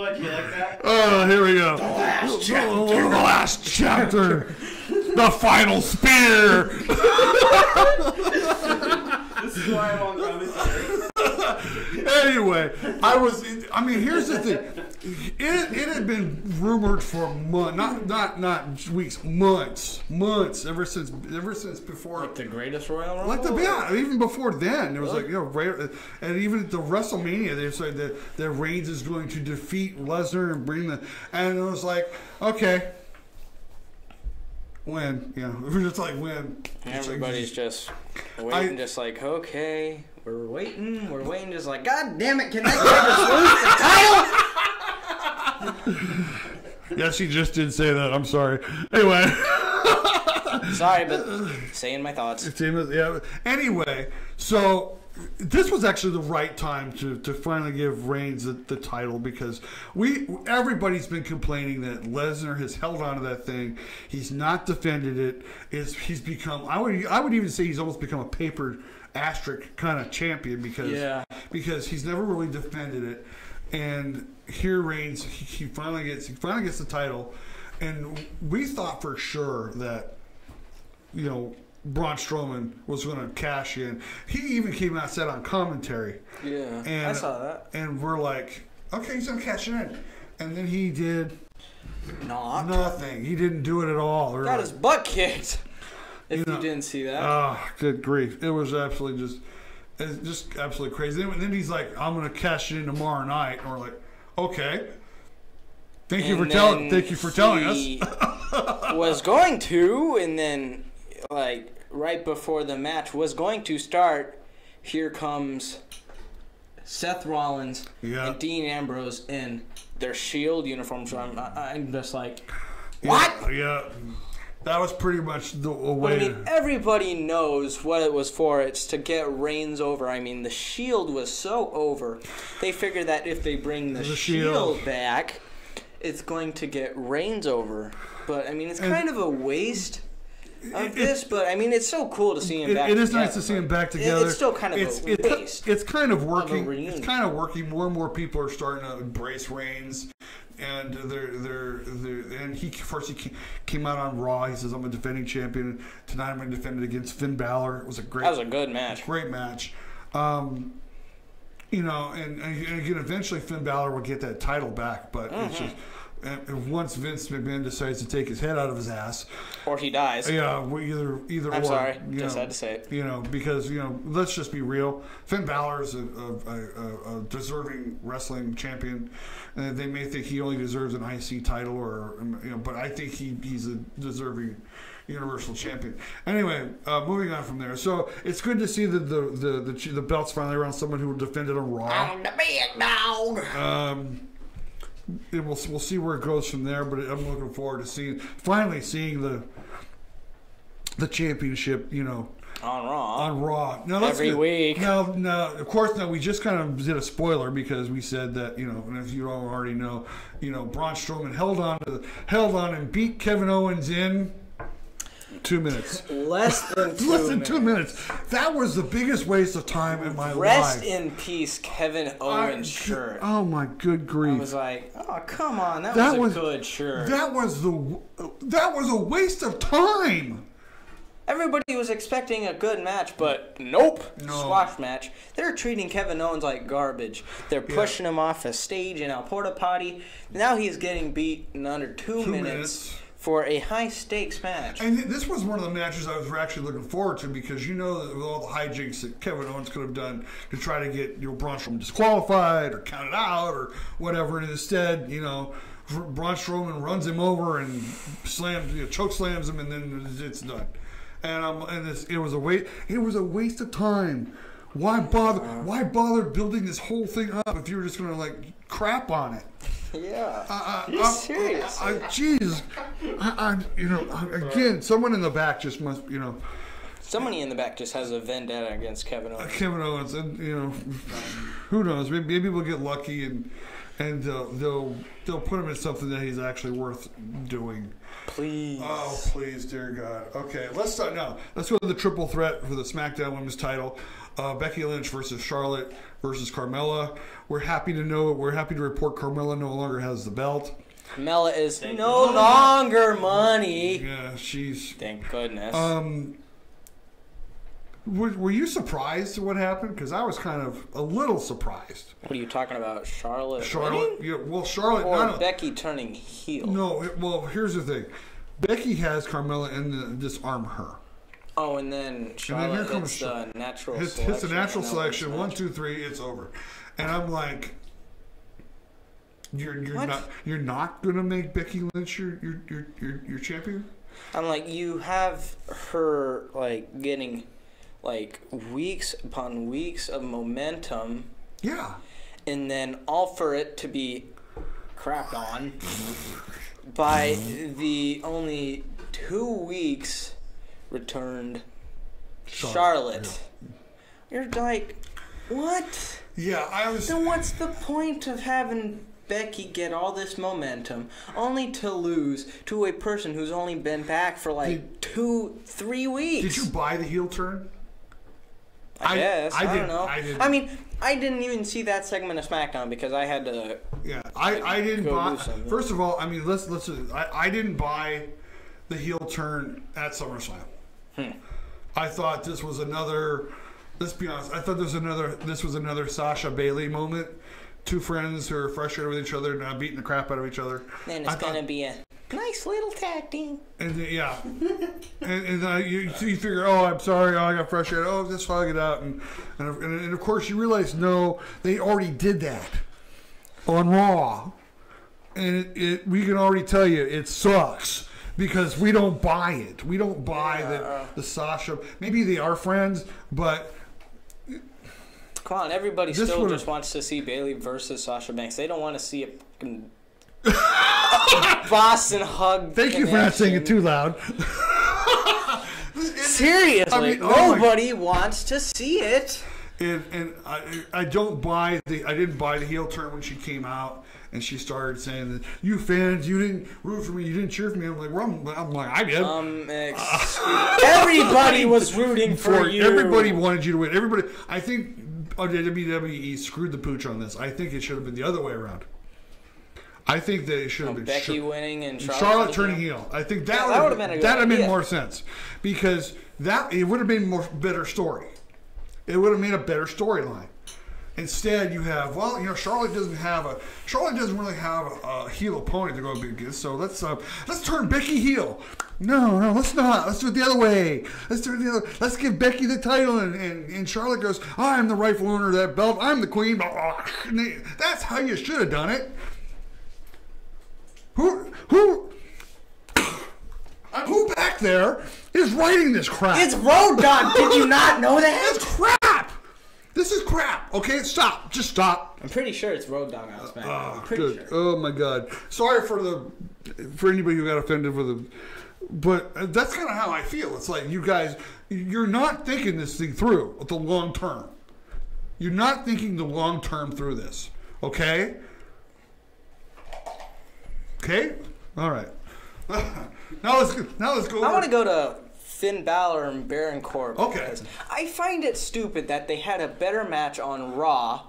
Speaker 8: What? You like that?
Speaker 2: Oh, here we go. The last chapter. The last chapter. the final spear. <laughs>
Speaker 8: This is why I'm on commentary. <laughs>
Speaker 2: anyway, I was. I mean, here's the thing. It, it had been rumored for months, not not not weeks, months, months. Ever since ever since before.
Speaker 3: The greatest Royal Rumble.
Speaker 2: Like the yeah, even before then, it was like you know, Ray- and even at the WrestleMania, they said that that Reigns is going to defeat Lesnar and bring the, and it was like okay, when you know, <laughs> it was just like when like,
Speaker 3: Everybody's just waiting,
Speaker 2: I-
Speaker 3: just like, okay, we're waiting, we're waiting, just like, God damn it, can guy just lose the title? <laughs>
Speaker 2: yes, he just did say that. I'm sorry. Anyway. <laughs>
Speaker 3: Sorry, but saying my thoughts.
Speaker 2: Yeah. Anyway, so this was actually the right time to, to finally give Reigns the, the title because we everybody's been complaining that Lesnar has held on to that thing. He's not defended it. It's, he's become I would I would even say he's almost become a paper asterisk kind of champion because
Speaker 3: Yeah.
Speaker 2: because he's never really defended it. And here Reigns he, he finally gets he finally gets the title, and we thought for sure that you know, Braun Strowman was going to cash in. He even came out and said on commentary.
Speaker 3: Yeah,
Speaker 2: And,
Speaker 3: I saw that.
Speaker 2: And we're like, okay, he's going to cash in. And then he did
Speaker 3: Not.
Speaker 2: nothing. He didn't do it at all.
Speaker 3: Got
Speaker 2: like,
Speaker 3: his butt kicked. If you,
Speaker 2: know,
Speaker 3: didn't see that.
Speaker 2: Oh, good grief. It was absolutely just, it's just absolutely crazy. And then he's like, I'm going to cash it in tomorrow night. And we're like, okay. Thank you
Speaker 3: And
Speaker 2: for telling. Thank you for telling us. <laughs>
Speaker 3: was going to, and then like right before the match was going to start, here comes Seth Rollins
Speaker 2: Yeah.
Speaker 3: and Dean Ambrose in their Shield uniforms. So I'm, I'm just like, what?
Speaker 2: Yeah. That was pretty much the a
Speaker 3: But
Speaker 2: way.
Speaker 3: I mean, everybody knows what it was for. It's to get Reigns over. I mean, the Shield was so over. They figured that if they bring the,
Speaker 2: The
Speaker 3: Shield.
Speaker 2: Shield.
Speaker 3: back, it's going to get Reigns over. But I mean, it's
Speaker 2: And-
Speaker 3: kind of a waste of this. But I mean, it's so cool to see him
Speaker 2: It-
Speaker 3: back.
Speaker 2: it is
Speaker 3: together,
Speaker 2: nice to see him back
Speaker 3: it-
Speaker 2: together.
Speaker 3: It's still kind of
Speaker 2: it's,
Speaker 3: a
Speaker 2: it's,
Speaker 3: waste.
Speaker 2: It's kind of working.
Speaker 3: reunion.
Speaker 2: it's kind of working. More and more people are starting to embrace Reigns, and they're they're, they're and he first he came out on Raw. He says, "I'm a defending champion tonight. I'm going to defend it against Finn Balor." It was a great
Speaker 3: that was a good match.
Speaker 2: great match. Um, you know, and, and again, eventually Finn Balor will get that title back, but
Speaker 3: Mm-hmm.
Speaker 2: just. Once Vince McMahon decides to take his head out of his ass,
Speaker 3: Or he dies.
Speaker 2: yeah, either either
Speaker 3: I'm
Speaker 2: or.
Speaker 3: sorry, just
Speaker 2: know,
Speaker 3: had to say it.
Speaker 2: You know, because you know, let's just be real. Finn Balor is a, a, a, a deserving wrestling champion. And they may think he only deserves an IC title, or you know, but I think he, he's a deserving Universal Champion. Anyway, uh, moving on from there. So it's good to see that the the the, the belts finally around someone who defended on Raw.
Speaker 3: the big dog.
Speaker 2: Um, we'll we'll see where it goes from there. But I'm looking forward to seeing finally seeing the the championship. You know,
Speaker 3: On Raw.
Speaker 2: on Raw. Now,
Speaker 3: Every week.
Speaker 2: Now, now, of course, now we just kind of did a spoiler because we said that you know, and if you don't already know, you know, Braun Strowman held on to held on and beat Kevin Owens in two minutes.
Speaker 3: Less than <laughs> two
Speaker 2: Less than
Speaker 3: minutes.
Speaker 2: two minutes. That was the biggest waste of time in my
Speaker 3: Rest
Speaker 2: life.
Speaker 3: Rest in peace, Kevin Owens shirt.
Speaker 2: Oh my good grief!
Speaker 3: I was like, oh come on, that,
Speaker 2: That
Speaker 3: was
Speaker 2: was-
Speaker 3: a good shirt.
Speaker 2: That was the that was a waste of time.
Speaker 3: Everybody was expecting a good match, but nope,
Speaker 2: No.
Speaker 3: squash match. They're treating Kevin Owens like garbage. They're pushing him off a stage in a porta potty. Now he's getting beat in under two,
Speaker 2: Two
Speaker 3: minutes,
Speaker 2: minutes.
Speaker 3: For a high stakes match.
Speaker 2: And this was one of the matches I was actually looking forward to because you know that with all the hijinks that Kevin Owens could have done to try to get you know Braun Strowman disqualified or counted out or whatever, and instead you know Braun Strowman runs him over and slams, you know, choke slams him, and then it's done. And and it was a wait. It was a waste of time. Why bother? Uh-huh. Why bother building this whole thing up if you're just gonna like crap on it? <laughs>
Speaker 3: yeah.
Speaker 2: I,
Speaker 3: You
Speaker 2: I'm-
Speaker 3: serious?
Speaker 2: Uh, uh, Jeez, I, I, you know, uh, again, someone in the back just must, you know,
Speaker 3: Somebody in the back just has a vendetta against Kevin Owens.
Speaker 2: Kevin Owens, and you know, who knows? Maybe, maybe we'll get lucky and and uh, they'll they'll put him in something that he's actually worth doing.
Speaker 3: Please.
Speaker 2: Oh, please, dear God. Okay, let's start now. Let's go to the triple threat for the SmackDown Women's title. Uh, Becky Lynch versus Charlotte versus Carmella. We're happy to know. We're happy to report Carmella no longer has the belt.
Speaker 3: Mella is no longer money.
Speaker 2: Yeah, she's
Speaker 3: Thank goodness.
Speaker 2: Um, were, were you surprised at what happened? Because I was kind of a little surprised.
Speaker 3: what are you talking about, Charlotte?
Speaker 2: Charlotte, yeah, well, Charlotte,
Speaker 3: or
Speaker 2: not,
Speaker 3: Becky turning heel?
Speaker 2: no, it- well, here's the thing. Becky has Carmella and the disarm her.
Speaker 3: Oh, and then Charlotte
Speaker 2: here comes
Speaker 3: hits the natural
Speaker 2: Hits,
Speaker 3: selection.
Speaker 2: hits a natural selection. One, two, three. It's over. And I'm like, you're you're
Speaker 3: What?
Speaker 2: not you're not gonna make Becky Lynch your your your your, your champion.
Speaker 3: I'm like, you have her like getting like weeks upon weeks of momentum,
Speaker 2: Yeah.
Speaker 3: and then all for it to be crapped on by the only two weeks returned Charlotte. You're like, what?
Speaker 2: Yeah, I was.
Speaker 3: Then what's the point of having Becky get all this momentum only to lose to a person who's only been back for like two, three weeks?
Speaker 2: Did you buy the heel turn?
Speaker 3: I
Speaker 2: I-
Speaker 3: guess.
Speaker 2: I
Speaker 3: I,
Speaker 2: didn't-
Speaker 3: don't know.
Speaker 2: I
Speaker 3: I, mean, I didn't even see that segment of SmackDown because I had to.
Speaker 2: Yeah, I, I didn't buy. First of all, I mean, let's let's. I, I didn't buy the heel turn at SummerSlam.
Speaker 3: Hmm.
Speaker 2: I thought this was another. Let's be honest. I thought this was another. This was another Sasha Bayley moment. Two friends who are frustrated with each other, now beating the crap out of each other.
Speaker 3: Then it's
Speaker 2: thought-
Speaker 3: gonna be a nice little tag team.
Speaker 2: And then, yeah, and, and uh, you, so you figure, oh, I'm sorry, oh, I got frustrated, oh, just hug it out, and and, of- and and of course you realize, no, they already did that on Raw, and it, it we can already tell you it sucks because we don't buy it. We don't buy the the Sasha. Maybe they are friends, but
Speaker 3: Come on, everybody
Speaker 2: This
Speaker 3: still just wants to see Bayley versus Sasha Banks. They don't want to see a fucking <laughs> Boss 'n' Hug.
Speaker 2: Thank you for not saying it too loud.
Speaker 3: Seriously, <laughs>
Speaker 2: I mean, oh
Speaker 3: nobody wants to see it.
Speaker 2: And and I, I don't buy the I didn't buy the heel turn when she came out and she started saying that you fans you didn't root for me you didn't cheer for me. I'm like well, I'm, I'm like I did.
Speaker 3: Um, <laughs> everybody was rooting for, you.
Speaker 2: everybody wanted you to win. Everybody I think uh, WWE screwed the pooch on this. I think it should have been the other way around. I think that it should have
Speaker 3: Oh,
Speaker 2: been
Speaker 3: Becky
Speaker 2: Char-
Speaker 3: winning and Charlotte,
Speaker 2: Charlotte turning heel. I think that
Speaker 3: Yeah,
Speaker 2: would
Speaker 3: that
Speaker 2: have
Speaker 3: would've been
Speaker 2: that would have made more sense because that it would have been more better story. It would have made a better storyline. Instead, you have well, you know, Charlotte doesn't have a Charlotte doesn't really have a, a heel opponent to go up against. So let's uh, let's turn Becky heel. No, no, let's not. Let's do it the other way. Let's do it the other. Let's give Becky the title, and, and, and Charlotte goes, I'm the rightful owner of that belt. I'm the queen. That's how you should have done it. Who who who back there is writing this crap?
Speaker 3: It's Road Dog. Did you not know that? <laughs>
Speaker 2: It's crap. This is crap. Okay, stop. Just stop.
Speaker 3: I'm pretty sure it's Road Dog on SmackDown. I'm pretty
Speaker 2: Good.
Speaker 3: sure.
Speaker 2: Oh my God. Sorry for the for anybody who got offended with the. But uh, that's kind of how I feel. It's like you guys, you're not thinking this thing through the long term. You're not thinking the long term through this. Okay. Okay. All right. <laughs> <laughs> now let's go, now let's go.
Speaker 3: I want to go to Finn Balor and Baron Corbin.
Speaker 2: Okay.
Speaker 3: I find it stupid that they had a better match on Raw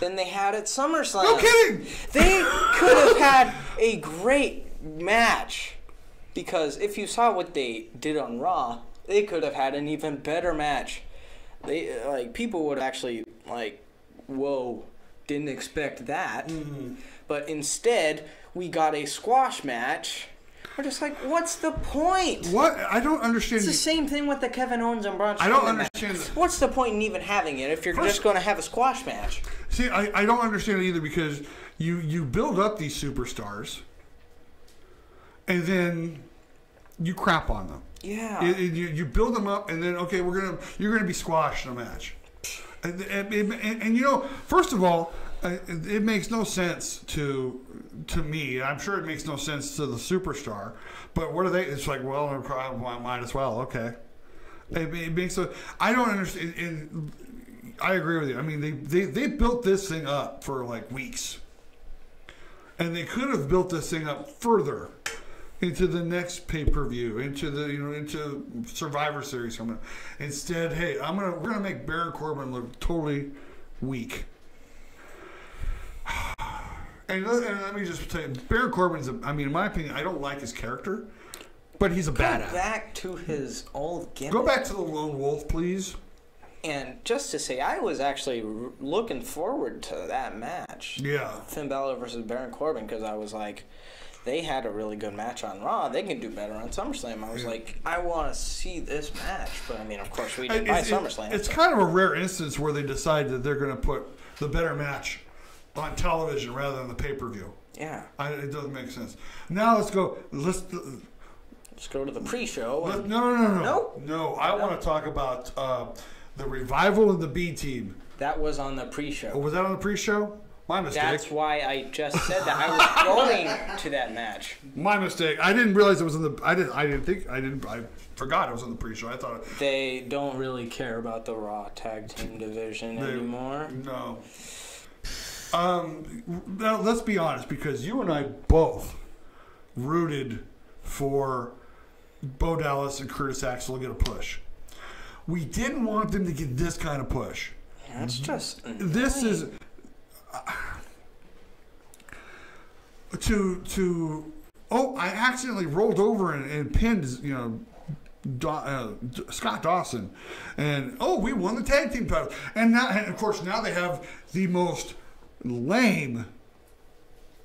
Speaker 3: than they had at SummerSlam.
Speaker 2: No kidding.
Speaker 3: They <laughs> could have had a great match because if you saw what they did on Raw, they could have had an even better match. They like people would actually like, whoa, didn't expect that.
Speaker 2: Mm-hmm.
Speaker 3: But instead, we got a squash match. We're just like, what's the point?
Speaker 2: What I don't understand.
Speaker 3: It's the same thing with the Kevin Owens and Braun Strowman
Speaker 2: I don't
Speaker 3: match.
Speaker 2: understand that.
Speaker 3: What's the point in even having it if you're
Speaker 2: First-
Speaker 3: just going to have a squash match?
Speaker 2: See, I, I don't understand it either because you you build up these superstars, and then you crap on them.
Speaker 3: Yeah.
Speaker 2: It- it- you, you build them up, and then okay, we're gonna you're gonna be squashed in a match, and, and, and- and, you know, first of all, it, it makes no sense to to me. I'm sure it makes no sense to the superstar, but what are they? It's like, well, I might as well. Okay, it, it makes a. I don't understand. And I agree with you. I mean, they, they they built this thing up for like weeks, and they could have built this thing up further into the next pay per view, into the you know into Survivor Series. Instead, hey, I'm gonna we're gonna make Baron Corbin look totally weak. And let, and let me just tell you, Baron Corbin's. A, I mean, in my opinion, I don't like his character, but he's a
Speaker 3: Go
Speaker 2: badass.
Speaker 3: back to his old gimmick.
Speaker 2: Go back to the Lone Wolf, please.
Speaker 3: And just to say, I was actually r- looking forward to that match.
Speaker 2: Yeah.
Speaker 3: Finn Balor versus Baron Corbin because I was like, they had a really good match on Raw. They can do better on SummerSlam. I was like, I want to see this match. But I mean, of course, we didn't buy
Speaker 2: It's,
Speaker 3: SummerSlam.
Speaker 2: it's kind of a rare instance where they decide that they're going to put the better match on television rather than the pay per view.
Speaker 3: yeah.
Speaker 2: I, it doesn't make sense. Now let's go. Let's
Speaker 3: Let's go to the pre-show.
Speaker 2: let, no no no no
Speaker 3: Nope.
Speaker 2: no. I want to talk about uh, the revival of the B team.
Speaker 3: That was on the pre-show.
Speaker 2: Oh, was that on the pre-show? My mistake.
Speaker 3: That's why I just said that I was going to that match.
Speaker 2: My mistake. I didn't realize it was in the. I didn't. I didn't think. I didn't. I forgot it was on the pre-show. I thought.
Speaker 3: They don't really care about the Raw tag team division
Speaker 2: They-
Speaker 3: anymore.
Speaker 2: No. Um, now let's be honest, because you and I both rooted for Bo Dallas and Curtis Axel to get a push. We didn't want them to get this kind of push.
Speaker 3: That's just
Speaker 2: This is uh, to to. Oh, I accidentally rolled over and, and pinned, you know, Da- uh, D- Scott Dawson, and oh, we won the tag team title, and now, and of course, now they have the most lame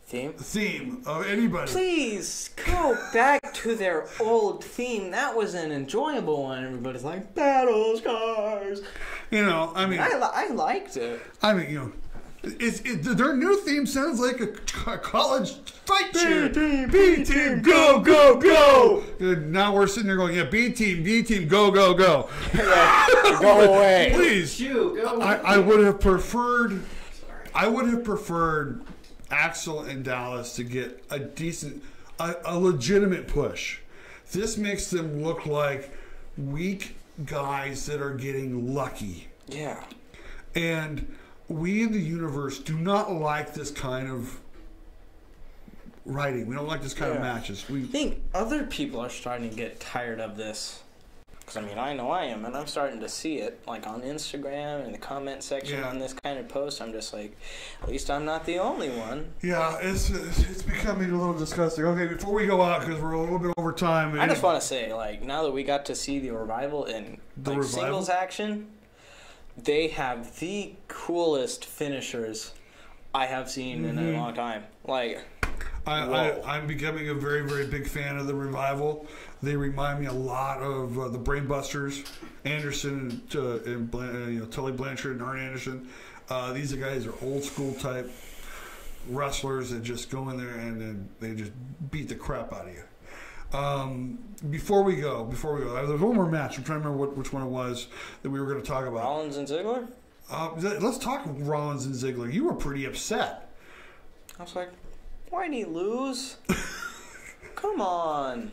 Speaker 3: theme.
Speaker 2: theme of anybody.
Speaker 3: Please go back to their old theme. That was an enjoyable one. Everybody's like battle scars.
Speaker 2: You know, I mean,
Speaker 3: I, li- I liked it.
Speaker 2: I mean, you know, it's, it, their new theme sounds like a, a college fight cheer.
Speaker 3: team,
Speaker 2: B team, go go go! And now we're sitting there going, yeah, B team, B team, go go go.
Speaker 3: Go <laughs> away.
Speaker 2: Please,
Speaker 8: Shoo, go.
Speaker 2: I, I would have preferred. I would have preferred Axel and Dallas to get a decent, a, a legitimate push. This makes them look like weak guys that are getting lucky.
Speaker 3: Yeah.
Speaker 2: And we in the universe do not like this kind of writing. We don't like this kind of matches. We
Speaker 3: I think other people are starting to get tired of this. Because, I mean, I know I am, and I'm starting to see it, like on Instagram and the comment section
Speaker 2: Yeah.
Speaker 3: on this kind of post. I'm just like, at least I'm not the only one.
Speaker 2: yeah, it's it's becoming a little disgusting. Okay, before we go out because we're a little bit over time.
Speaker 3: I just want to say, like, now that we got to see the revival in
Speaker 2: The
Speaker 3: like,
Speaker 2: Revival?
Speaker 3: singles action, they have the coolest finishers I have seen in
Speaker 2: Mm-hmm.
Speaker 3: a long time. Like,
Speaker 2: I, I'm becoming a very, very big fan of the revival. They remind me a lot of uh, the Brainbusters, Anderson and, uh, and Blan- uh, you know Tully Blanchard and Arn Anderson. Uh, these are guys are old school type wrestlers that just go in there and then they just beat the crap out of you. Um, before we go, before we go, there's one more match. I'm trying to remember what, which one it was that we were going to talk about.
Speaker 3: Rollins and Ziggler?
Speaker 2: Uh, let's talk Rollins and Ziggler. You were pretty upset.
Speaker 3: I was like, why'd he lose? <laughs> Come on.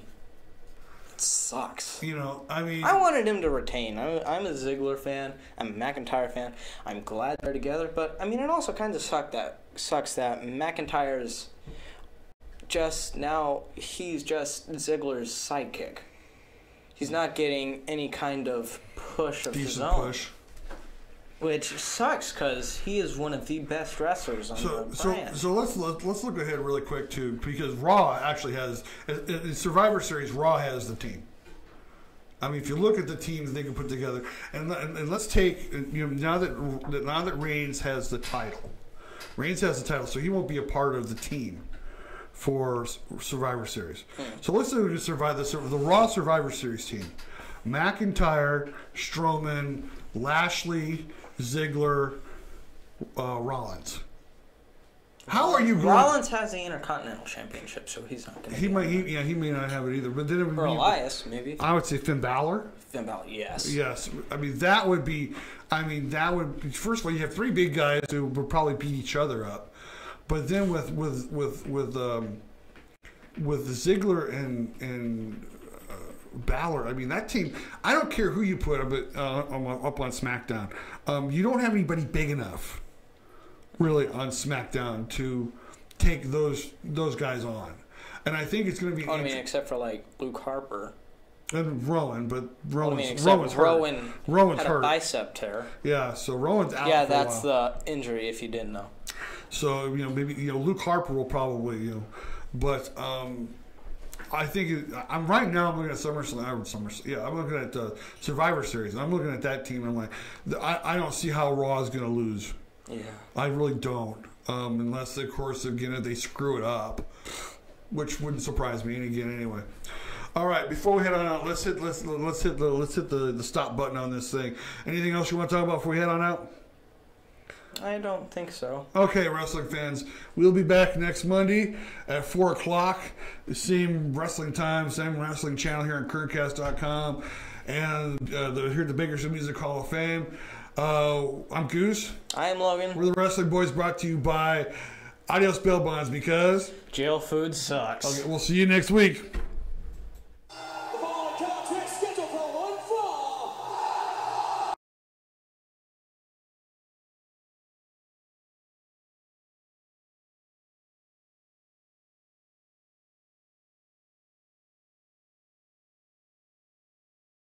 Speaker 3: It sucks.
Speaker 2: You know, I mean,
Speaker 3: I wanted him to retain. I'm, I'm a Ziggler fan. I'm a McIntyre fan. I'm glad they're together, but I mean, it also kind of sucked that sucks that McIntyre's just now he's just Ziggler's sidekick. He's not getting any kind of push of his own,
Speaker 2: push.
Speaker 3: Which sucks because he is one of the best wrestlers on
Speaker 2: So,
Speaker 3: the
Speaker 2: so,
Speaker 3: brand.
Speaker 2: so let's let's let's look ahead really quick too, because Raw actually has in- in Survivor Series. Raw has the team. I mean, if you look at the teams they can put together, and, and, and let's take uh, you know now that that- now that Reigns has the title, Reigns has the title, so he won't be a part of the team for Survivor Series. Hmm. So let's do survive the the Raw Survivor Series team: McIntyre, Strowman, Lashley, Ziggler, uh, Rollins. How are you going?
Speaker 3: Rollins has the Intercontinental Championship, so he's not going to.
Speaker 2: He might, he, yeah, he may not have it either. But then it would
Speaker 3: Or
Speaker 2: be-
Speaker 3: Elias, maybe.
Speaker 2: I would say Finn Balor.
Speaker 3: Finn Balor, yes.
Speaker 2: Yes, I mean that would be. I mean that would. Be, first of all, you have three big guys who would probably beat each other up, but then with with with with um, with Ziggler and and Balor, I mean that team. I don't care who you put up, uh, on- up on SmackDown. Um, you don't have anybody big enough, really, on SmackDown to take those those guys on. And I think it's going to be
Speaker 3: Oh, I mean, except for like Luke Harper.
Speaker 2: and Rowan, but
Speaker 3: I
Speaker 2: Rowan's,
Speaker 3: mean, except
Speaker 2: Rowan's hurt.
Speaker 3: Rowan
Speaker 2: Rowan's
Speaker 3: had
Speaker 2: hurt.
Speaker 3: a bicep tear.
Speaker 2: Yeah, so Rowan's out.
Speaker 3: Yeah,
Speaker 2: for a
Speaker 3: that's the injury. If you didn't know.
Speaker 2: So you know maybe you know Luke Harper will probably you know, but um, I think I'm right now. I'm looking at SummerSlam. or SummerSlam yeah, I'm looking at uh, Survivor Series. I'm looking at that team. And I'm like, I, I don't see how Raw is going to lose.
Speaker 3: Yeah.
Speaker 2: I really don't, um, unless of course again if they screw it up, which wouldn't surprise me. And again, anyway. All right, before we head on out, let's hit let's let's hit the let's hit the, the stop button on this thing. Anything else you want to talk about before we head on out?
Speaker 3: I don't think so.
Speaker 2: Okay, wrestling fans, we'll be back next Monday at 4 o'clock. Same wrestling time, same wrestling channel here on KernCast.com. And uh, the, here at the Bakersfield Music Hall of Fame. Uh, I'm Goose.
Speaker 3: I am Logan.
Speaker 2: We're the Wrestling Boys brought to you by Adios Bail Bonds because
Speaker 3: Jail food sucks.
Speaker 2: okay, we'll see you next week.